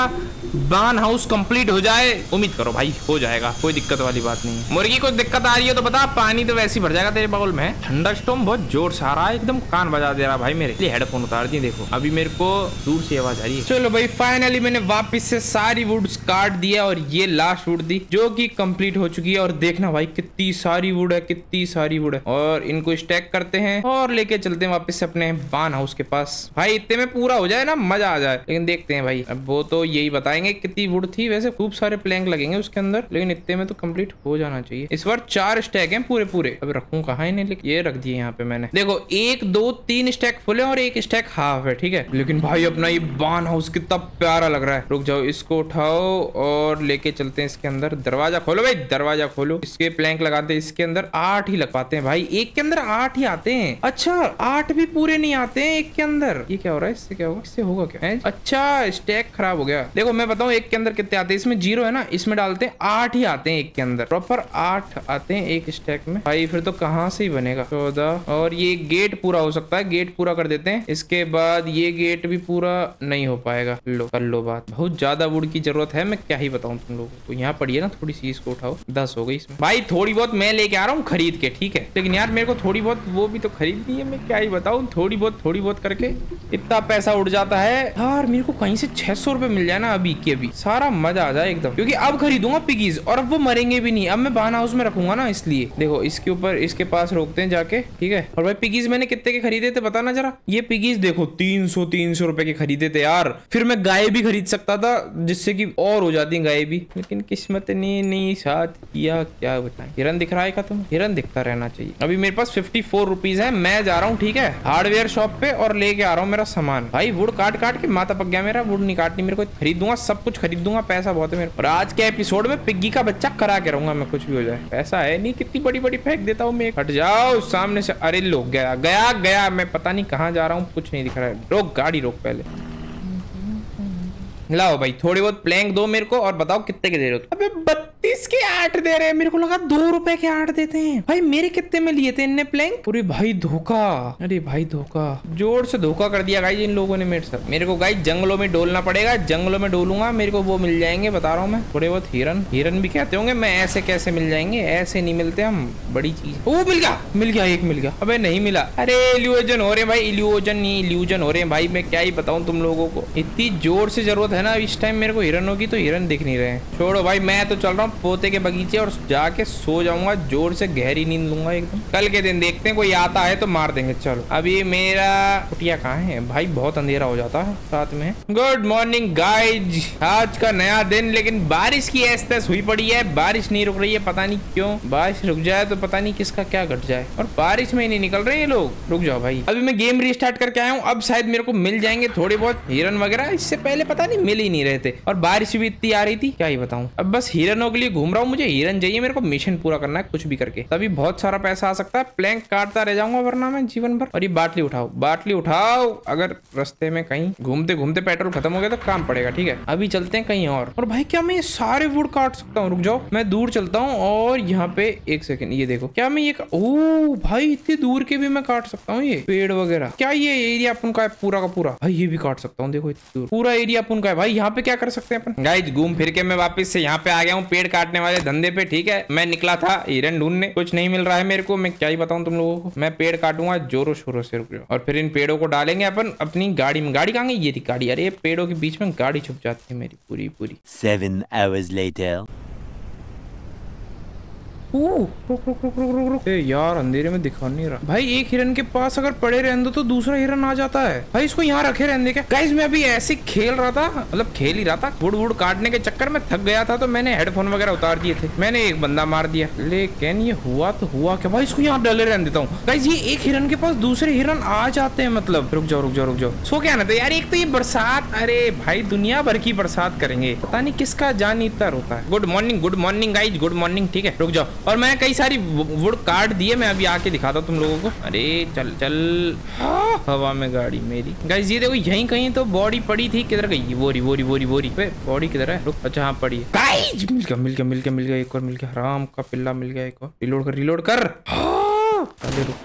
बान हाउस कंप्लीट हो जाए। उम्मीद करो भाई, हो जाएगा। कोई दिक्कत वाली बात नहीं मुर्गी को दिक्कत आ रही है तो बता, पानी तो वैसे ही भर जाएगा तेरे बाउल में। ठंडा स्टोम बहुत ज़ोर से आ रहा है। एकदम कान बजा दे रहा भाई मेरे। लिए हेडफोन उतार दिए, देखो। अभी मेरे को दूर से आवाज़ आ रही है। चलो भाई फाइनली मैंने वापस से सारी वुड्स काट दिया और ये लास्ट वुड दी, जो की कंप्लीट हो चुकी है और देखना भाई, कितनी सारी वुड है, कितनी सारी वुड है। और इनको स्टैक करते हैं और लेके चलते हैं वापस से अपने बान हाउस के पास। भाई, इतने में पूरा हो जाए ना, मज़ा आ जाए। लेकिन देखते हैं भाई। अब वो तो यही बताएँगे कितनी वुड थी। वैसे खूब सारे प्लैंक लगेंगे उसके अंदर, लेकिन इतने में तो कंप्लीट हो जाना चाहिए। इस बार चार स्टैक है पूरे पूरे अब रखू कहा ये रख दिए यहाँ पे मैंने। देखो, एक, दो, तीन स्टैक फुल है और एक स्टैक हाफ़ है, ठीक है? लेकिन भाई, अपना ये बान हाउस कितना प्यारा लग रहा है। रुक जाओ, इसको उठाओ और लेके चलते हैं इसके अंदर। दरवाज़ा खोलो भाई, दरवाज़ा खोलो। इसके प्लैंक लगाते हैं, इसके अंदर आठ ही लग पाते हैं भाई। एक के अंदर आठ ही आते हैं। अच्छा आठ भी पूरे नहीं आते हैं एक के अंदर। ये क्या हो रहा है? इससे क्या होगा? इससे होगा क्या? है? अच्छा स्टैक खराब हो गया। देखो, मैं बताऊँ, एक के अंदर कितने आते हैं? इसमें ज़ीरो है ना, इसमें डालते हैं, आठ ही आते हैं एक के अंदर। प्रॉपर आठ आते हैं एक स्टैक में। भाई, फिर तो कहाँ से ही बनेगा? चौदह। और ये गेट पूरा हो सकता है। गेट पूरा कर देते हैं। इसके बाद ये गेट भी पूरा नहीं हो पाएगा। लो, कर लो बात। बहुत ज़्यादा वुड की ज़रूरत है, मैं क्या ही बताऊँ तुम लोगों को। यहाँ पड़ी है ना थोड़ी सी, इसको उठाओ। दस हो गई। इसमें। भाई, थोड़ी बहुत मैं लेके आ रहा हूँ खरीद के, ठीक है? लेकिन यार, मेरे को थोड़ी बहुत वो भी तो खरीदनी है, मैं क्या ही बताऊँ? थोड़ी बहुत थोड़ी बहुत करके इतना पैसा उड़ जाता है। यार, मेरे को कहीं से छह सौ मिल जाए ना अभी के अभी। सारा मज़ा आ जाए एकदम। क्योंकि अब खरीदूँगा पिगीज, और अब वो मरेंगे भी नहीं। अब मैं बहन हाउस में रखूँगा ना, इसलिए। देखो, इसके ऊपर, इसके पास रोकते हैं जाके, ठीक है? और भाई, पिगीज मैंने कितने के खरीदे थे बताना जरा? ये पिगीज देखो, तीन सौ तीन सौ रुपए के खरीदे थे यार। फिर मैं गाय भी खरीद सकता था, जिससे कि और हो जाती गाय भी। लेकिन किस्मत ने नहीं साथ किया क्या बताएँ। हिरन दिख रहा है का तुम हिरन दिखता रहना चाहिए। अभी मेरे पास फिफ्टी फोर रुपीज़ है, मैं जा रहा हूँ, ठीक है? हार्डवेयर शॉप पे और लेके आ रहा हूँ मेरा सामान। भाई वुड काट काट के माता पक गया मेरा वुड नहीं काटनी मेरे को। खरीद दूँगा सब कुछ खरीद दूँगा पैसा बहुत है मेरे और आज के एपिसोड में पिग्गी का बच्चा करा के रहूँगा मैं, कुछ भी हो जाए। पैसा है नहीं, कितनी बड़ी बड़ी फेंक देता हूँ मैं हट जाओ, सामने से, अरे लोग गया गया गया, मैं पता नहीं कहाँ जा रहा हूँ, कुछ नहीं दिख रहा है। रोक, गाड़ी रोक पहले। लाओ भाई, थोड़ी बहुत प्लैंक दो मेरे को और बताओ कितने के दे रहे हो अबे, बत्तीस के आठ दे रहे हैं, मेरे को लगा दो रुपए के आठ देते हैं। भाई, मेरे कितने में लिए थे इनने प्लैंक पूरे भाई, धोखा। अरे भाई, धोखा। ज़ोर से धोखा कर दिया गाइज़ इन लोगों ने मेरे साथ। मेरे को गाइज़ जंगलों में डोलना पड़ेगा, जंगलों में डोलूँगा, मेरे को वो मिल जाएँगे, बता रहा हूँ मैं। थोड़े बहुत हिरन हिरन भी कहते होंगे, मैं ऐसे कैसे मिल जाएँगे? ऐसे नहीं मिलते हम, बड़ी चीज़। वो मिल गया मिल गया, एक मिल गया। अबे, नहीं मिला। अरे इल्यूजन हो रहे भाई इल्यूजन नहीं इल्यूजन हो रहे भाई, मैं क्या ही बताऊँ तुम लोगों को? इतनी ज़ोर से ज़रूरत है ना, इस टाइम मेरे को हिरन होगी तो हिरन दिख नहीं रहे छोड़ो भाई, मैं तो चल रहा हूँ पोते के बगीचे और जाके सो जाऊँगा, ज़ोर से गहरी नींद लूँगा एकदम। कल के दिन देखते हैं, कोई आता है तो मार देंगे, चलो। अभी मेरा कुटिया कहाँ है? भाई, बहुत अंधेरा हो जाता है साथ में। गुड मॉर्निंग गाइज़ आज का नया दिन, लेकिन बारिश की ऐस हुई पड़ी है। बारिश नहीं रुक रही है, पता नहीं क्यों। बारिश रुक जाए तो पता नहीं किसका क्या घट जाए। और बारिश में ही नहीं निकल रहे ये लोग। रुक जाओ भाई। अभी मैं गेम रिस्टार्ट करके आया हूँ। अब शायद मेरे को मिल जाएँगे थोड़े बहुत हिरन वगैरह। इससे पहले पता नहीं मिल ही नहीं रहे थे। और बारिश भी इतनी आ रही थी, क्या ही बताऊँ। अब बस हिरनों के लिए घूम रहा हूँ, मुझे हिरन चाहिए, मेरे को मिशन पूरा करना है, कुछ भी करके। तभी बहुत सारा पैसा आ सकता है प्लैंक काटता रह जाऊँगा वरना मैं जीवन भर। और ये बाटली उठाओ बाटली उठाओ। अगर रस्ते में कहीं घूमते घूमते पेट्रोल खत्म हो गया तो काम पड़ेगा, ठीक है? अभी चलते हैं कहीं और। और भाई, क्या मैं ये सारे वुड काट सकता हूँ? रुक जाओ, मैं दूर चलता हूँ और यहाँ पे एक सेकंड ये देखो। क्या मैं ये ओ भाई, इतनी दूर के भी मैं काट सकता हूँ ये? पेड़ वगैरह। क्या ये एरिया अपन का है पूरा का पूरा? भाई, ये भी काट सकता हूँ, देखो इतनी दूर। पूरा एरिया अपन का है भाई यहाँ पे क्या कर सकते हैं अपन? गाइज़ घूम फिर के मैं वापस से यहाँ पे आ गया हूँ पेड़ काटने वाले धंधे पे ठीक है? मैं निकला था हिरन ढूँढने। कुछ नहीं मिल रहा है मेरे को मैं क्या ही बताऊँ तुम लोगों को? मैं पेड़ काटूँगा जोरों शोरों से रुक और फिर इन पेड़ों को डालेंगे अपन अपनी गाड़ी में। गाड़ी कहाँ ये थी गाड़ी। अरे पेड़ों के बीच में गाड़ी छुप जाती है मेरी पूरी पूरी। Seven hours later. रुक रुक रुक रुक रुक रुक ए यार, अंधेरे में दिखा नहीं रहा। भाई, एक हिरन के पास अगर पड़े रहने दो तो दूसरा हिरन आ जाता है। भाई, इसको यहाँ रखे रहने क्या? गाइस मैं अभी ऐसे खेल रहा था मतलब खेल ही रहा था वुड वुड काटने के चक्कर में थक गया था तो मैंने हेडफोन वगैरह उतार दिए थे। मैंने एक बंदा मार दिया। लेकिन ये हुआ तो हुआ क्या? भाई, इसको यहाँ डले रहने देता हूँ। गाइस ये एक हिरन के पास दूसरे हिरन आ जाते हैं मतलब। रुक जाओ रुक जाओ रुक जाओ। सो क्या ना तो यार, एक तो ये बरसात, अरे भाई, दुनिया भर की बरसात करेंगे। पता नहीं किसका जान इतना होता है। Good morning good morning guys good morning ठीक है? रुक जाओ। और मैं कई सारी वुड काट दिए, मैं अभी आके दिखाता हूँ तुम लोगों को। अरे, चल चल। हवा में गाड़ी मेरी। गाइज़ ये देखो, यहीं कहीं तो बॉडी पड़ी थी। किधर गई? बोरी बोरी बोरी बोरी। बॉडी किधर है? अच्छा हाँ पड़ी है। मिल गया मिल गया मिल गया मिल गया, एक और मिल गया। राम का पिल्ला मिल गया, एक और। रिलोड कर रिलोड कर।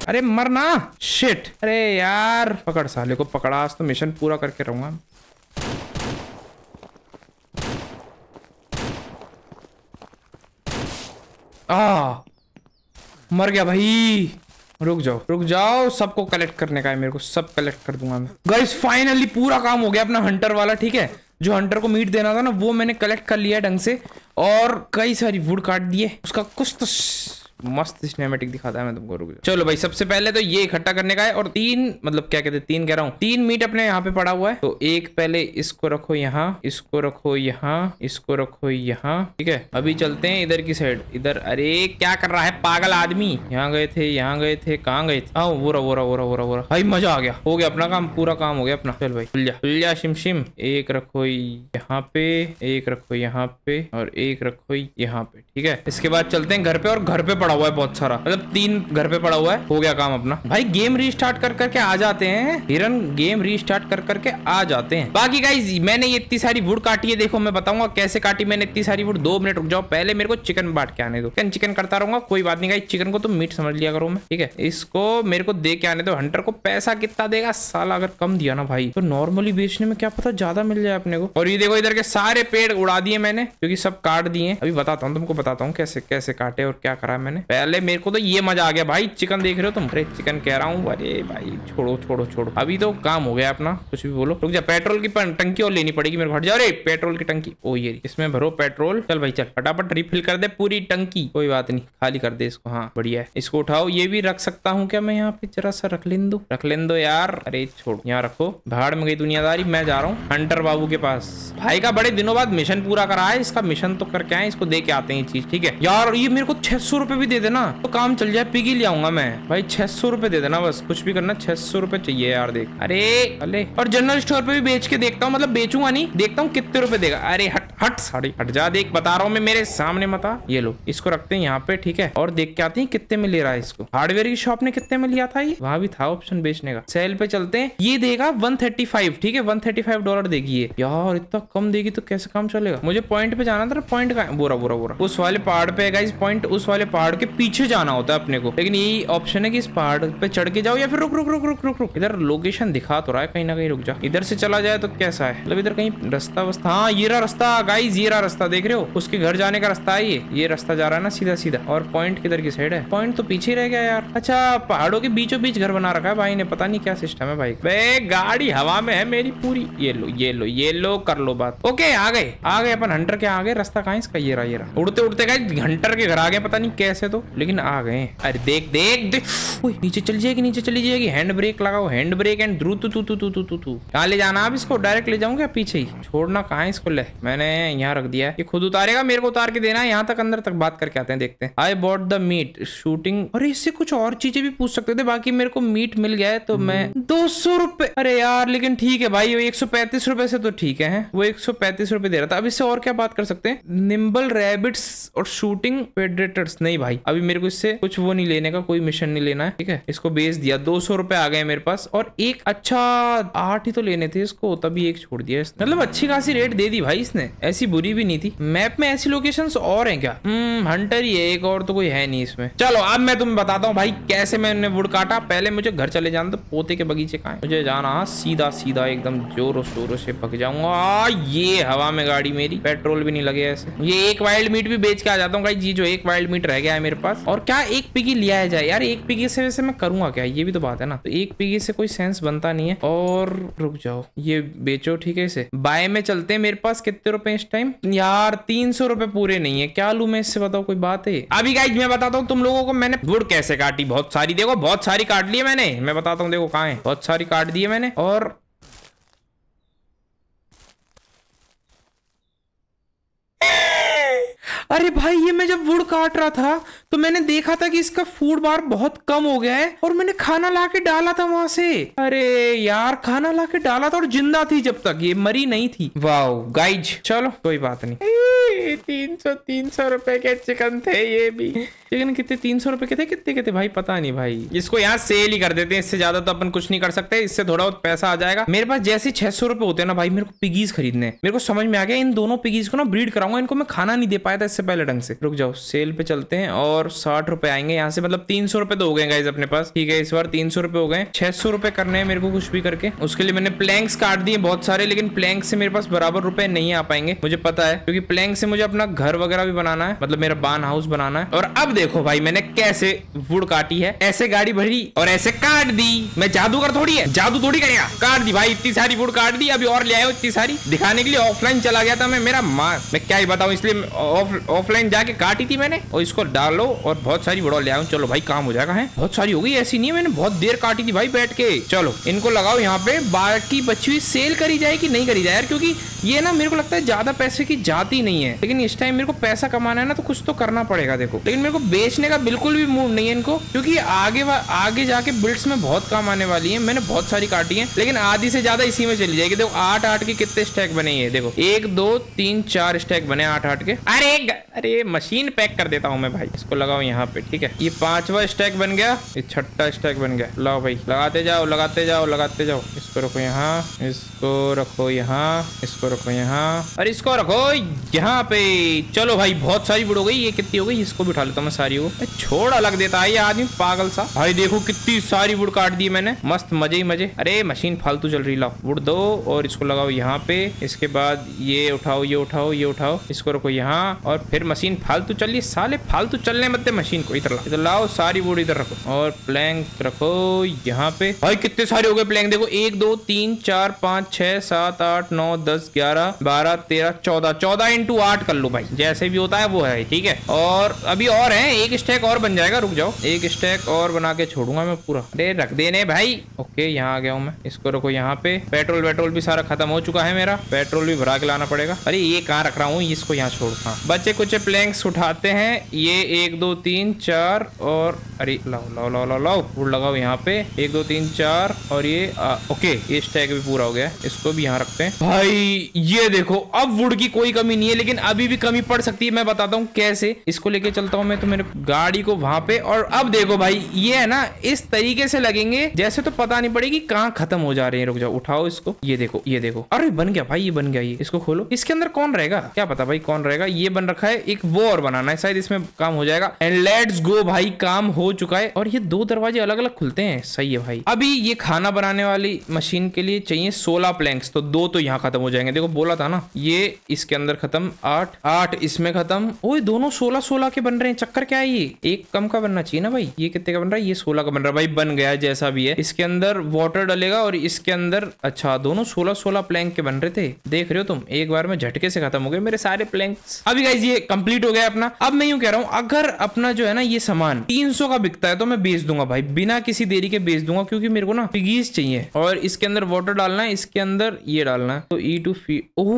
अरे मरना। शिट अरे, यार। पकड़, साले को पकड़ा। आज तो मिशन पूरा करके रहूँगा। आ मर गया भाई। रुक जाओ रुक जाओ, सबको कलेक्ट करने का है मेरे को, सब कलेक्ट कर दूँगा मैं। गाइस फाइनली पूरा काम हो गया अपना हंटर वाला, ठीक है? जो हंटर को मीट देना था ना, वो मैंने कलेक्ट कर लिया ढंग से, और कई सारी वुड काट दिए। उसका कुछ तो मस्त सिनेमेटिक दिखाता है मैं तुमको, रुक चलो भाई, सबसे पहले तो ये इकट्ठा करने का है और तीन मतलब क्या कहते हैं, तीन कह रहा हूँ। तीन मीट अपने यहाँ पे पड़ा हुआ है। तो एक पहले इसको रखो यहाँ, इसको रखो यहाँ, इसको रखो यहाँ, ठीक है? अभी चलते हैं इधर की साइड इधर। अरे, क्या कर रहा है, पागल आदमी? यहाँ गए थे, यहाँ गए थे, कहाँ गए थे? हाँ वो रहा वो रहा वो रहा वो रहा वो रहा। भाई, मज़ा आ गया। हो गया अपना काम, पूरा काम हो गया अपना। चल भाई खुल जा। खुल जा, शिम शिम। एक रखो यहाँ पे, एक रखो यहाँ पे और एक रखो यहाँ पे, ठीक है? इसके बाद चलते हैं घर पे और घर पे पड़ा हुआ है बहुत सारा। मतलब तीन घर पे पड़ा हुआ है, हो गया काम अपना। भाई गेम रीस्टार्ट कर करके आ जाते हैं। हिरन गेम रीस्टार्ट कर करके आ जाते हैं। बाकी गाइज़ मैंने ये इतनी सारी वुड काटी है, देखो मैं बताऊँगा कैसे काटी मैंने इतनी सारी वुड दो मिनट रुक जाओ, पहले मेरे को चिकन बांट के आने दो। चिकन चिकन करता रहूँगा, कोई बात नहीं गाइज़ चिकन को तो मीट समझ लिया करो मैं, ठीक है? इसको मेरे को दे के आने दो। हंटर को पैसा कितना देगा? साला अगर कम दिया ना भाई तो नॉर्मली बेचने में क्या पता ज़्यादा मिल जाए अपने को। और ये देखो इधर के सारे पेड़ उड़ा दिए मैंने, क्योंकि सब काट दिए। अभी बताता हूँ, तुमको बताता हूँ कैसे कैसे काटे और क्या करा मैंने। पहले मेरे को तो ये मज़ा आ गया। भाई चिकन देख रहे हो तुम? अरे चिकन कह रहा हूँ। अरे भाई, छोड़ो छोड़ो छोड़ो। अभी तो काम हो गया अपना। कुछ भी बोलो। रुक जा, पेट्रोल की टंकी और लेनी पड़ेगी मेरे को। हट जाओ रे पेट्रोल की टंकी। ओ, ये इसमें भरो पेट्रोल। चल भाई, चल। फटाफट रिफिल कर दे पूरी टंकी। कोई बात नहीं। खाली कर दे इसको। हाँ बढ़िया है। इसको उठाओ। ये भी रख सकता हूँ क्या मैं यहाँ पे? जरा सा रख लें दो। रख लें दो यार। अरे, छोड़। यहाँ रखो। भाड़ में गई दुनियादारी। मैं जा रहा हूँ हंटर बाबू के पास। भाई का बड़े दिनों बाद मिशन पूरा करा है। इसका मिशन तो करके आए इसको दे के आते हैं चीज़। ठीक है। यार, ये मेरे को छह सौ रुपए भी दे देना। तो काम चल जाए पिगी ले आऊँगा मैं। भाई, छह सौ रुपए दे देना बस। कुछ भी करना, छह सौ रुपए चाहिए यार, देख। अरे अरे और जनरल स्टोर पे भी बेच के देखता हूँ मतलब बेचूँगा नहीं, देखता हूँ कितने रुपए देगा। अरे, हट हट, साड़ी, हट जा, देख, बता रहा हूँ मैं, मेरे सामने मता ये लो, इसको रखते हैं यहाँ पे, ठीक है? और देख के आते हैं कितने में ले रहा है इसको। हार्डवेयर की शॉप ने कितने में लिया था ये? वहाँ भी था ऑप्शन बेचने का। सेल पे चलते हैं। ये देगा वन ठीक है? वन डॉलर देगी ये। यार, इतना कम देगी तो कैसे काम चलेगा? मुझे पॉइंट पे जाना था पॉइंट का बोरा बोरा बोरा। उस वाले पहाड़ पे है पॉइंट उस वाले पहाड़ के पीछे जाना होता है अपने को। लेकिन यही ऑप्शन है कि इस पहाड़ पे चढ़ के जाओ या फिर रुक रुक रुक रुक रुक रुक। इधर लोकेशन दिखा तो रहा है, कहीं ना कहीं रुक जा। इधर से चला जाए तो कैसा है? मतलब इधर कहीं रास्ता वस्ता हाँ ये रास्ता गाइस ये रास्ता, देख रहे हो? उसके घर जाने का रास्ता है ये। ये रास्ता जा रहा है ना सीधा सीधा और पॉइंट किधर की साइड है? पॉइंट तो पीछे रह गया यार। अच्छा पहाड़ों के बीचों बीच घर बना रखा है भाई ने, पता नहीं क्या सिस्टम है भाई। बे, गाड़ी हवा में है मेरी पूरी। ये लो ये लो ये लो, कर लो बात। ओके, आ गए। आ गए अपन हंटर के आ गए रास्ता कहाँ इसका? ये रहा ये रहा। उड़ते उड़ते गए घंटर के घर आ गए, पता नहीं कैसे। तो लेकिन आ गए अरे देख देख देख। नीचे चली जाएगी, नीचे चली जाएगी। हैंड ब्रेक लगाओ हैंड ब्रेक एंड ध्रुत तू तू तू तू तू तू कहाँ ले जाना आप इसको? डायरेक्ट ले जाऊँगा पीछे ही? छोड़ना, कहाँ इसको ले? मैंने यहाँ रख दिया ये खुद उतारेगा, मेरे को उतार के देना यहाँ तक अंदर तक बात करके आते हैं, देखते हैं। I bought the meat shooting अरे, इससे कुछ और चीज़ें भी पूछ सकते थे, बाकी मेरे को मीट मिल गया है तो मैं दो सौ अरे यार, लेकिन ठीक है भाई वो एक सौ से तो ठीक है वो एक सौ दे रहा था। अब इससे और क्या बात कर सकते हैं? निम्बल रेबिट्स और शूटिंग पेडेटर्स नहीं भाई अभी मेरे को इससे कुछ वो नहीं लेने का, कोई मिशन नहीं लेना है, ठीक है? इसको बेच दिया, दो सौ रुपए आ गए मेरे पास और एक अच्छा आठ ही तो लेने थे इसको, तभी एक छोड़ दिया इसने। मतलब अच्छी खासी रेट दे दी भाई इसने, ऐसी बुरी भी नहीं थी। मैप में ऐसी लोकेशंस और हैं क्या? हम्म हंटर ही है, एक और तो कोई है नहीं इसमें। चलो, अब मैं तुम्हें बताता हूँ भाई कैसे मैंने वुड काटा। पहले मुझे घर चले जाना तो पोते के बगीचे कहा मुझे जाना सीधा सीधा एकदम जोरों शोरों से पक जाऊँगा। ये हवा में गाड़ी मेरी, पेट्रोल भी नहीं लगे ऐसे। ये एक वाइल्ड मीट भी बेच के आ जाता हूँ भाई। जी, जो एक वाइल्ड मीट रह गया है मेरे पास। और क्या एक पिगी लिया जाए? यार, एक पिगी से वैसे मैं करूँगा क्या? ये भी तो बात है ना। तो एक पिगी से कोई सेंस बनता नहीं है। और रुक जाओ। ये बेचो, ठीक है इसे। बाय में चलते हैं मेरे पास कितने रुपए इस टाइम यार, तीन सौ रुपए पूरे नहीं है। क्या लू मैं इससे? बताओ, कोई बात है? अभी गाइज़ मैं बताता हूँ, तुम लोगों को मैंने वुड कैसे काटी? बहुत सारी, देखो, बहुत सारी काट ली है मैंने। मैं बताता हूँ, देखो कहाँ है। बहुत सारी काट दी है मैंने। और अरे भाई ये मैं जब वुड काट रहा था तो मैंने देखा था कि इसका फ़ूड बार बहुत कम हो गया है और मैंने खाना ला के डाला था वहाँ से। अरे यार खाना ला के डाला था और ज़िंदा थी जब तक। ये मरी नहीं थी। वाओ गाइज़ चलो कोई बात नहीं। तीन सौ तीन सौ रुपए के चिकन थे ये भी। चिकन कितने तीन सौ रुपए के थे? कितने के थे भाई? पता नहीं भाई। इसको यहाँ सेल ही कर देते हैं। इससे ज़्यादा तो अपन कुछ नहीं कर सकते। इससे थोड़ा बहुत पैसा आ जाएगा। मेरे पास जैसे छह सौ रुपए होते हैं ना भाई मेरे को पिगीज खरीदने मेरे को समझ में आ गया इन दोनों पिगीज को ना ब्रीड कराऊँगा। इनको मैं खाना नहीं दे पाया था इससे पहले ढंग से। रुक जाओ सेल पे चलते हैं और साठ रुपए आएँगे यहाँ से। मतलब तीन सौ रुपए तो हो गए गाइज़ अपने पास। ठीक है, इस बार तीन सौ रुपए हो गए। छह सौ रुपए करने हैं मेरे को कुछ भी करके। उसके लिए मैंने प्लैंक्स काट दिए बहुत सारे, लेकिन प्लैंक से मेरे पास बराबर रुपए नहीं आ पाएँगे, मुझे पता है। क्योंकि प्लैंक से मुझे अपना घर वगैरह भी बनाना है मतलब मेरा बान हाउस बनाना है। और अब देखो भाई, मैंने कैसे वुड काटी है, ऐसे गाड़ी भरी और ऐसे काट दी। मैं जादूगर थोड़ी है, जादू थोड़ी करेगा काट दी भाई, इतनी सारी वुड काट दी, अभी और ले आयो इतनी सारी। दिखाने के लिए ऑफलाइन चला गया था मैं, मेरा माँ मैं क्या ही बताऊँ, इसलिए ऑफलाइन जाके काटी थी मैंने और इसको डालो और बहुत सारी वुड ले चलो भाई, काम हो जाएगा, है? बहुत सारी हो गई, ऐसी नहीं मैंने बहुत देर काटी थी भाई बैठ के। चलो, इनको लगाओ यहाँ पे। बाकी बची हुई सेल करी जाए कि नहीं करी जाए यार? क्योंकि ये ना मेरे को लगता है ज़्यादा पैसे की जाती नहीं है। लेकिन इस टाइम मेरे को पैसा कमाना है ना तो कुछ तो करना पड़ेगा, देखो। लेकिन मेरे को बेचने का बिल्कुल भी मूड नहीं है इनको, क्योंकि आगे आगे जाके बिल्ड्स में बहुत काम आने वाली है। मैंने बहुत सारी काटी है, लेकिन आधी से ज़्यादा इसी में चली जाएगी। देखो, आठ आठ के कितने स्टैक बने ये, देखो। एक, दो, तीन, चार स्टैक बने आठ आठ के। अरे अरे मशीन पैक कर देता हूँ मैं भाई। इसको लगाओ यहाँ पे, ठीक है? ये पांचवा स्टैक बन गया। ये छठा स्टैक बन गया। लाओ भाई, लगाते जाओ लगाते जाओ लगाते जाओ। इसको रखो यहाँ, इसको रखो यहाँ, इसको रखो यहाँ। और इसको रखो यहाँ पे। चलो भाई, बहुत सारी बुढ़ हो गई। ये कितनी हो गई? इसको उठा लेता हूँ मैं सारी को छोड़ अलग देता है ये आदमी, पागल सा। भाई देखो कितनी सारी वुड काट दी मैंने। मस्त, मज़े ही मज़े। अरे मशीन फालतू चल रही, लाओ। वुड दो और इसको लगाओ यहाँ पे। इसके बाद ये उठाओ ये उठाओ ये उठाओ। इसको रखो यहाँ और फिर मशीन फालतू चल साले फालतू चलने मत मशीन को, इधर लाओ। इधर लाओ, सारी वुड इधर रखो। और प्लैंक रखो यहाँ पे। भाई, कितने सारे हो गए प्लैंक देखो, एक, दो, तीन, चार, पाँच, छह, सात, आठ, नौ, दस, ग्यारह, बारह, तेरह, चौदह। चौदह इंटू आठ कर लो भाई, जैसे भी होता है वो है, ठीक है? और अभी और है, एक स्टैक और बन जाएगा, रुक जाओ। एक स्टैक और बना के छोड़ूँगा मैं पूरा। अरे रख देने भाई। ओके, यहाँ आ गया हूँ मैं। इसको रखो यहाँ पे। पेट्रोल, वेट्रोल भी सारा खत्म हो चुका है मेरा। पेट्रोल भी भरा के लाना पड़ेगा। अरे, ये कहाँ रख रहा हूँ? इसको यहाँ छोड़ हाँ। कुछ प्लैंक्स उठाते हैं। ये एक दो तीन चार और अरे लाओ लाओ लाओ लाओ लाओ वुड लगाओ यहाँ पे। एक दो तीन चार और ये आ, ओके ये स्टैक भी पूरा हो गया इसको भी यहाँ रखते हैं। भाई ये देखो अब वुड की कोई कमी नहीं है लेकिन अभी भी कमी पड़ सकती है मैं बताता हूँ कैसे। इसको लेके चलता हूँ मैं तो मेरे गाड़ी को वहाँ पे। और अब देखो भाई ये है ना इस तरीके से लगेंगे जैसे तो पता नहीं पड़ेगी कहाँ खत्म हो जा रहे हैं। रुक जाओ उठाओ इसको। ये देखो ये देखो। अरे बन गया भाई ये बन गया ये। इसको खोलो। इसके अंदर कौन रहेगा? क्या पता भाई कौन रहेगा? ये बन रखा है, एक वो और बनाना है। शायद इसमें काम हो जाएगा। एंड लेट्स गो भाई, काम हो चुका है। और ये दो दरवाजे अलग अलग खुलते हैं। सही है भाई। अभी ये खाना बनाने वाली मशीन के लिए चाहिए सोलह प्लैंक्स तो दो तो यहाँ खत्म हो जाएँगे। देखो, बोला था ना, ये इसके अंदर खत्म, आठ आठ इसमें खत्म। ओए, दोनों सोलह सोलह के बन रहे हैं। चक्कर क्या है ये? एक कम का बनना चाहिए ना भाई। ये कितने का बन रहा है? ये सोलह का बन रहा है। भाई, बन गया जैसा भी है। इसके अंदर वाटर डलेगा और इसके अंदर अच्छा दोनों सोलह सोलह प्लैंक के बन रहे थे। देख रहे हो तुम? एक बार में झटके से खत्म हो गए मेरे सारे प्लैंक्स अभी गाइज़ ये कंप्लीट हो गया अपना। अब मैं यूँ कह रहा हूँ, अगर अपना जो है ना ये सामान तीन सौ का बिकता है तो मैं बेच दूँगा भाई। बिना किसी देरी के बेच दूँगा, क्योंकि मेरे को ना पिगीज चाहिए। और इसके अंदर वाटर डालना है, इसके अंदर ये डालना है। तो ई टू फ़ी ओ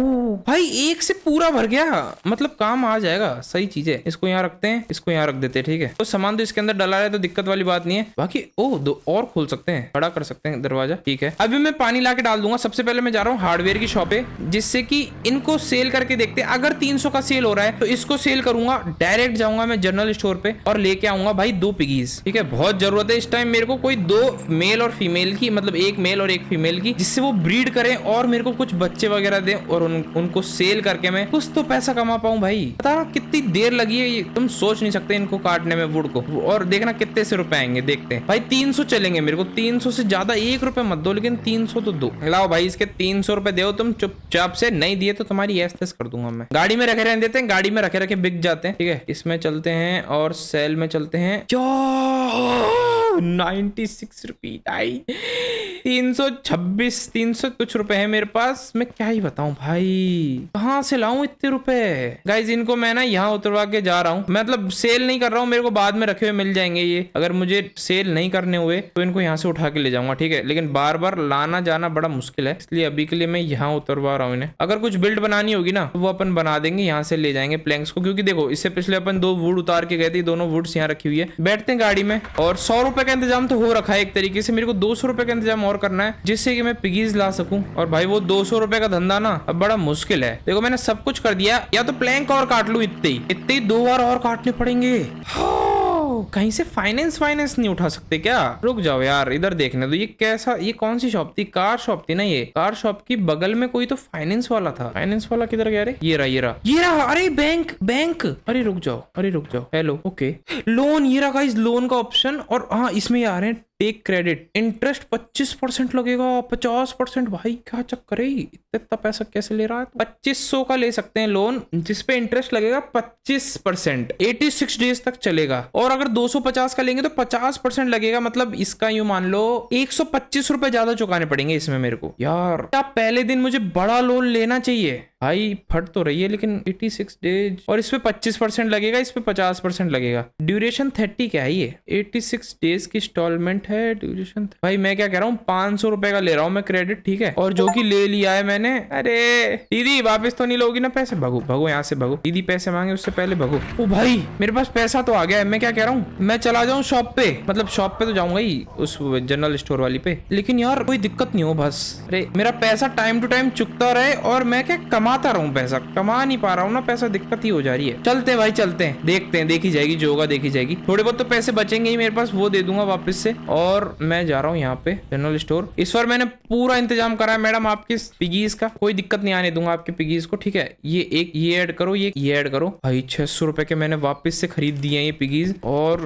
भाई, एक से पूरा भर गया। मतलब काम आ जाएगा, सही चीज़ है। इसको यहाँ रखते हैं, इसको यहाँ रख देते हैं, ठीक है। तो सामान तो इसके अंदर डला है तो दिक्कत वाली बात नहीं है। बाकी, ओ, दो और खोल सकते हैं। बड़ा कर सकते हैं, दरवाज़ा, ठीक है। अभी मैं पानी ला डाल दूँगा। सबसे पहले मैं जा रहा हूँ हार्डवेयर की शॉप पे, जिससे कि इनको सेल करके देखते हैं। अगर 300 का सेल हो रहा है तो इसको सेल करूँगा डायरेक्ट जाऊँगा मैं जनरल स्टोर पे और लेके आऊँगा भाई दो पिगीज ठीक है? बहुत ज़रूरत है इस टाइम मेरे को कोई दो मेल और फीमेल की मतलब एक मेल और एक फीमेल की जिससे वो ब्रीड करें और मेरे को कुछ बच्चे वगैरह दें और उन, उनको सेल करके मैं कुछ तो पैसा कमा पाऊँ भाई। पता कितनी देर लगी है तुम सोच नहीं सकते इनको काटने में वुड को। और देखना कितने से रुपए आएँगे देखते हैं। भाई तीन सौ चलेंगे मेरे को तीन सौ से ज़्यादा एक रुपए मत दो लेकिन तीन सौ तो दो। लाओ भाई इसके तीन सौ रुपए दो तुम चुपचाप से नहीं दिए तो तुम्हारी एस कर दूँगा मैं। गाड़ी में रखे रहने देते हैं गाड़ी में रखे रखे बिक जाते हैं, ठीक है? इसमें चलते हैं और सेल में चलते हैं। सिक्स रुपी तीन सौ छब्बीस, तीन सौ कुछ रुपए है मेरे पास। मैं क्या ही बताऊँ भाई? कहाँ से लाऊं इतने रुपए? गाइज़ इनको मैं ना यहाँ उतरवा के जा रहा हूँ। मतलब सेल नहीं कर रहा हूँ, मेरे को बाद में रखे हुए मिल जाएँगे ये। अगर मुझे सेल नहीं करने हुए तो इनको यहाँ से उठा के ले जाऊँगा, ठीक है? लेकिन बार बार लाना जाना बड़ा मुश्किल है, इसलिए अभी के लिए मैं यहाँ उतरवा रहा हूँ इन्हें। अगर कुछ बिल्ड बनानी होगी ना तो वो अपन बना देंगे, यहाँ से ले जाएँगे प्लैंक्स को। क्योंकि देखो, इससे पिछले अपन दो वुड उतार के गए थे दोनों वुड्स यहाँ रखी हुई है। बैठते हैं गाड़ी में, और सौ रुपए का इंतज़ाम तो हो रखा है एक तरीके से। मेरे को दो सौ का इंतज़ाम और करना है, जिससे कि मैं पिगीज ला सकूँ। और भाई, वो दो सौ रुपए का धंधा ना, अब बड़ा मुश्किल है। देखो, मैंने सब कुछ कर दिया। या तो प्लैंक और काट लू इतने इतने दो बार और काटने पड़ेंगे। हाँ। कहीं से फाइनेंस फाइनेंस नहीं उठा सकते क्या? रुक जाओ यार, इधर देखने दो। ये कैसा, ये कौन सी शॉप थी? कार शॉप थी ना ये। कार शॉप की बगल में कोई तो फाइनेंस वाला था। फाइनेंस वाला किधर गया ये रहा ये रहा। ये रहा, अरे बैंक बैंक अरे रुक जाओ, अरे रुक जाओ। हेलो ओके लोन ये रहा इस लोन का ऑप्शन और हाँ इसमें आ रहे हैं टेक क्रेडिट इंटरेस्ट 25 परसेंट लगेगा 50 परसेंट। भाई, क्या चक्कर है? इतना पैसा कैसे ले रहा है पच्चीस सौ का ले सकते हैं लोन जिसपे इंटरेस्ट लगेगा 25 परसेंट। एटी सिक्स डेज़ तक चलेगा। और अगर 250 का लेंगे तो 50 परसेंट लगेगा। मतलब इसका यू मान लो, एक सौ पच्चीस रुपए ज़्यादा चुकाने पड़ेंगे इसमें मेरे को। यार, क्या पहले दिन मुझे बड़ा लोन लेना चाहिए? भाई, फट तो रही है, लेकिन 86 डेज़ और इस पे 25 परसेंट लगेगा, इस पे 50 परसेंट लगेगा। ड्यूरेशन 30 क्या है ये? 86 डेज़ की इंस्टॉलमेंट है ड्यूरेशन भाई, मैं क्या कह रहा हूँ, पाँच सौ रुपए का ले रहा हूँ मैं क्रेडिट ठीक है? और जो कि ले लिया है मैंने, अरे, दीदी, वापस तो नहीं लोगी ना पैसे? भगो भगो, यहाँ से भगो। दीदी, पैसे मांगे, उससे पहले भगो। ओ भाई, मेरे पास पैसा तो आ गया है, मैं क्या कह रहा हूँ, मैं चला जाऊँ शॉप पे। मतलब शॉप पे तो जाऊँगा ही, उस जनरल स्टोर वाली पे। लेकिन यार, कोई दिक्कत नहीं हो, बस। अरे, मेरा पैसा टाइम टू टाइम चुकता रहे, और मैं क्या कमा कमाता रहूँ पैसा। कमा नहीं पा रहा हूँ ना, पैसा दिक्कत ही हो जा रही है। चलते भाई, चलते हैं। देखते हैं, देखी जाएगी, जो होगा देखी जाएगी। थोड़े बहुत तो पैसे बचेंगे ही मेरे पास, वो दे दूँगा वापस से। और मैं जा रहा हूँ यहाँ पे जनरल स्टोर इस बार मैंने पूरा इंतज़ाम करा है मैडम आपके पिगीज का। कोई दिक्कत नहीं, आने दूँगा आपके पिगीज को, ठीक है? ये एक, ये ऐड करो, ये ये ऐड करो। भाई, छह सौ रुपए के मैंने वापस से खरीद दिए ये पिगीज और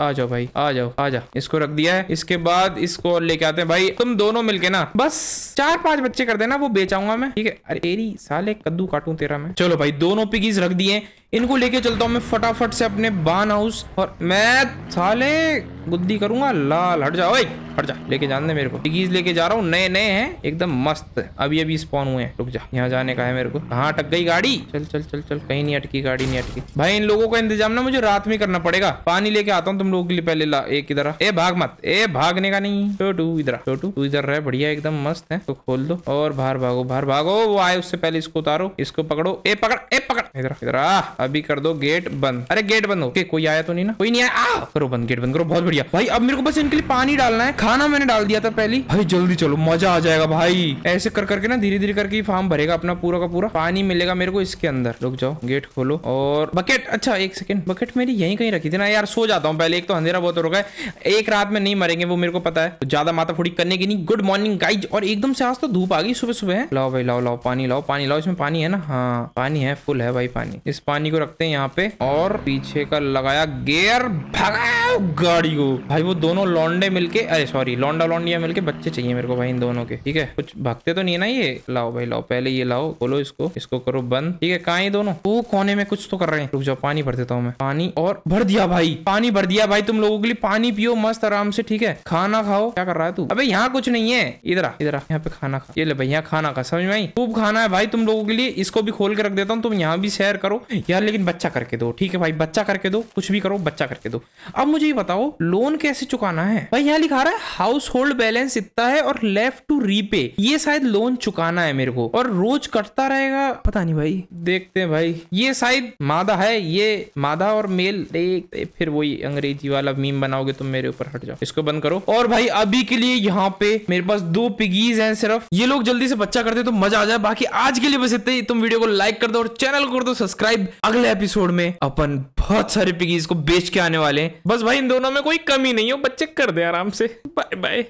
आ जाओ भाई, आ जाओ आ जाओ इसको रख दिया है। इसके बाद इसको लेके आते हैं। भाई, तुम दोनों मिलके ना, बस चार पाँच बच्चे कर देना, वो बेचाऊँगा मैं, ठीक है? अरे साले कद्दू काटू तेरा मैं। चलो भाई दोनों पिगीज रख दिए। इनको लेके चलता हूँ मैं फटाफट से अपने बान हाउस और मैं साले बुद्धि करूँगा, लाल, हट जाओ हट जा, लेके जान दे मेरे को। टिकीज लेके जा रहा हूँ, नए नए हैं, एकदम मस्त। अभी अभी स्पॉन हुए हैं, रुक जा, यहाँ जाने का है मेरे को। कहाँ अटक गई गाड़ी? चल चल चल चल, कहीं नहीं अटकी, गाड़ी नहीं अटकी। भाई, इन लोगों का इंतज़ाम ना मुझे रात में करना पड़ेगा। पानी लेके आता हूँ तुम लोगों के लिए पहले, ला, एक इधर ए, भाग मत, ए, भागने का नहीं छोटू इधर छोटू तू इधर रहे, बढ़िया, एकदम मस्त है तो खोल दो। और बाहर भागो बाहर भागो, वो आए उससे पहले इसको उतारो, इसको पकड़ो। ए, पकड़ ए, पकड़, इधर इधर अभी कर दो गेट बंद। अरे गेट बंद हो। के कोई आया तो नहीं ना? कोई नहीं आया। करो बंद गेट बंद करो, बहुत बढ़िया। भाई, अब मेरे को बस इनके लिए पानी डालना है। खाना मैंने डाल दिया था पहले। भाई, जल्दी चलो, मज़ा आ जाएगा भाई। ऐसे कर करके ना धीरे धीरे करके फार्म भरेगा अपना, पूरा का पूरा। पानी मिलेगा मेरे को इसके अंदर। रुक जाओ गेट खोलो और बकेट अच्छा एक सेकंड बकेट मेरी यही कहीं रखी थी ना यार, सो जाता हूँ पहले। एक तो अंधेरा बहुत हो है। एक रात में नहीं मरेंगे, वो मेरे को पता है। तो ज़्यादा माता फोड़ी करने की नहीं। गुड मॉर्निंग गाइज़ और एकदम से आज तो धूप आ गई सुबह सुबह लाओ भाई, लाओ लाओ, पानी लाओ पानी लाओ। इसमें पानी है ना? हाँ पानी है फुल है भाई, पानी। इस पानी को रखते हैं यहाँ पे और पीछे का लगाया गेयर, भगाओ गाड़ी को। भाई, वो दोनों लौंडे मिलके, अरे सॉरी लौंडा लौंडिया मिलके बच्चे चाहिए मेरे को भाई इन दोनों के, ठीक है? कुछ भागते तो नहीं है ना ये? लाओ भाई, लाओ, पहले ये लाओ बोलो इसको इसको करो बंद। ठीक है, कहा ये दोनों? वो कोने में कुछ तो कर रहे हैं। रुक जाओ, पानी भर देता हूँ मैं। पानी और भर दिया भाई, पानी भर दिया भाई तुम लोगों के लिए। पानी पियो मस्त आराम से, ठीक है? खाना खाओ। क्या कर रहा है तू? अबे, यहाँ कुछ नहीं है। इधर इधर यहाँ पे खाना खा। ये ले भाई, यहाँ खाना खा, समझ में खूब खाना है भाई तुम लोगों के लिए। इसको भी खोल के रख देता हूँ, तुम यहाँ भी शेयर करो। यार लेकिन बच्चा करके दो ठीक है भाई? बच्चा करके दो कुछ भी करो बच्चा करके दो। अब मुझे ये बताओ लोन कैसे चुकाना है? भाई यहाँ लिखा रहा है हाउस होल्ड बैलेंस इतना है और लेफ़्ट टू रीपे ये शायद लोन चुकाना है मेरे को और रोज कटता रहेगा। पता नहीं भाई। देखते हैं भाई। ये शायद मादा है ये मादा और मेल देखते फिर वही अंग्रेज़ी वाला मीम बनाओगे तुम मेरे ऊपर हट जाओ। इसको बंद करो। और भाई अभी के लिए यहाँ पे मेरे पास दो पिगीज हैं सिर्फ़। ये लोग जल्दी से बच्चा करते तो मज़ा आ जाए। बाकी आज के लिए बस इतना ही। तुम वीडियो को लाइक कर दो और चैनल को कर दो सब्सक्राइब अगले एपिसोड में अपन बहुत सारे पिगीज को बेच के आने वाले हैं। बस भाई, इन दोनों में कोई कमी नहीं हो, बच्चे कर दे आराम से। Bye bye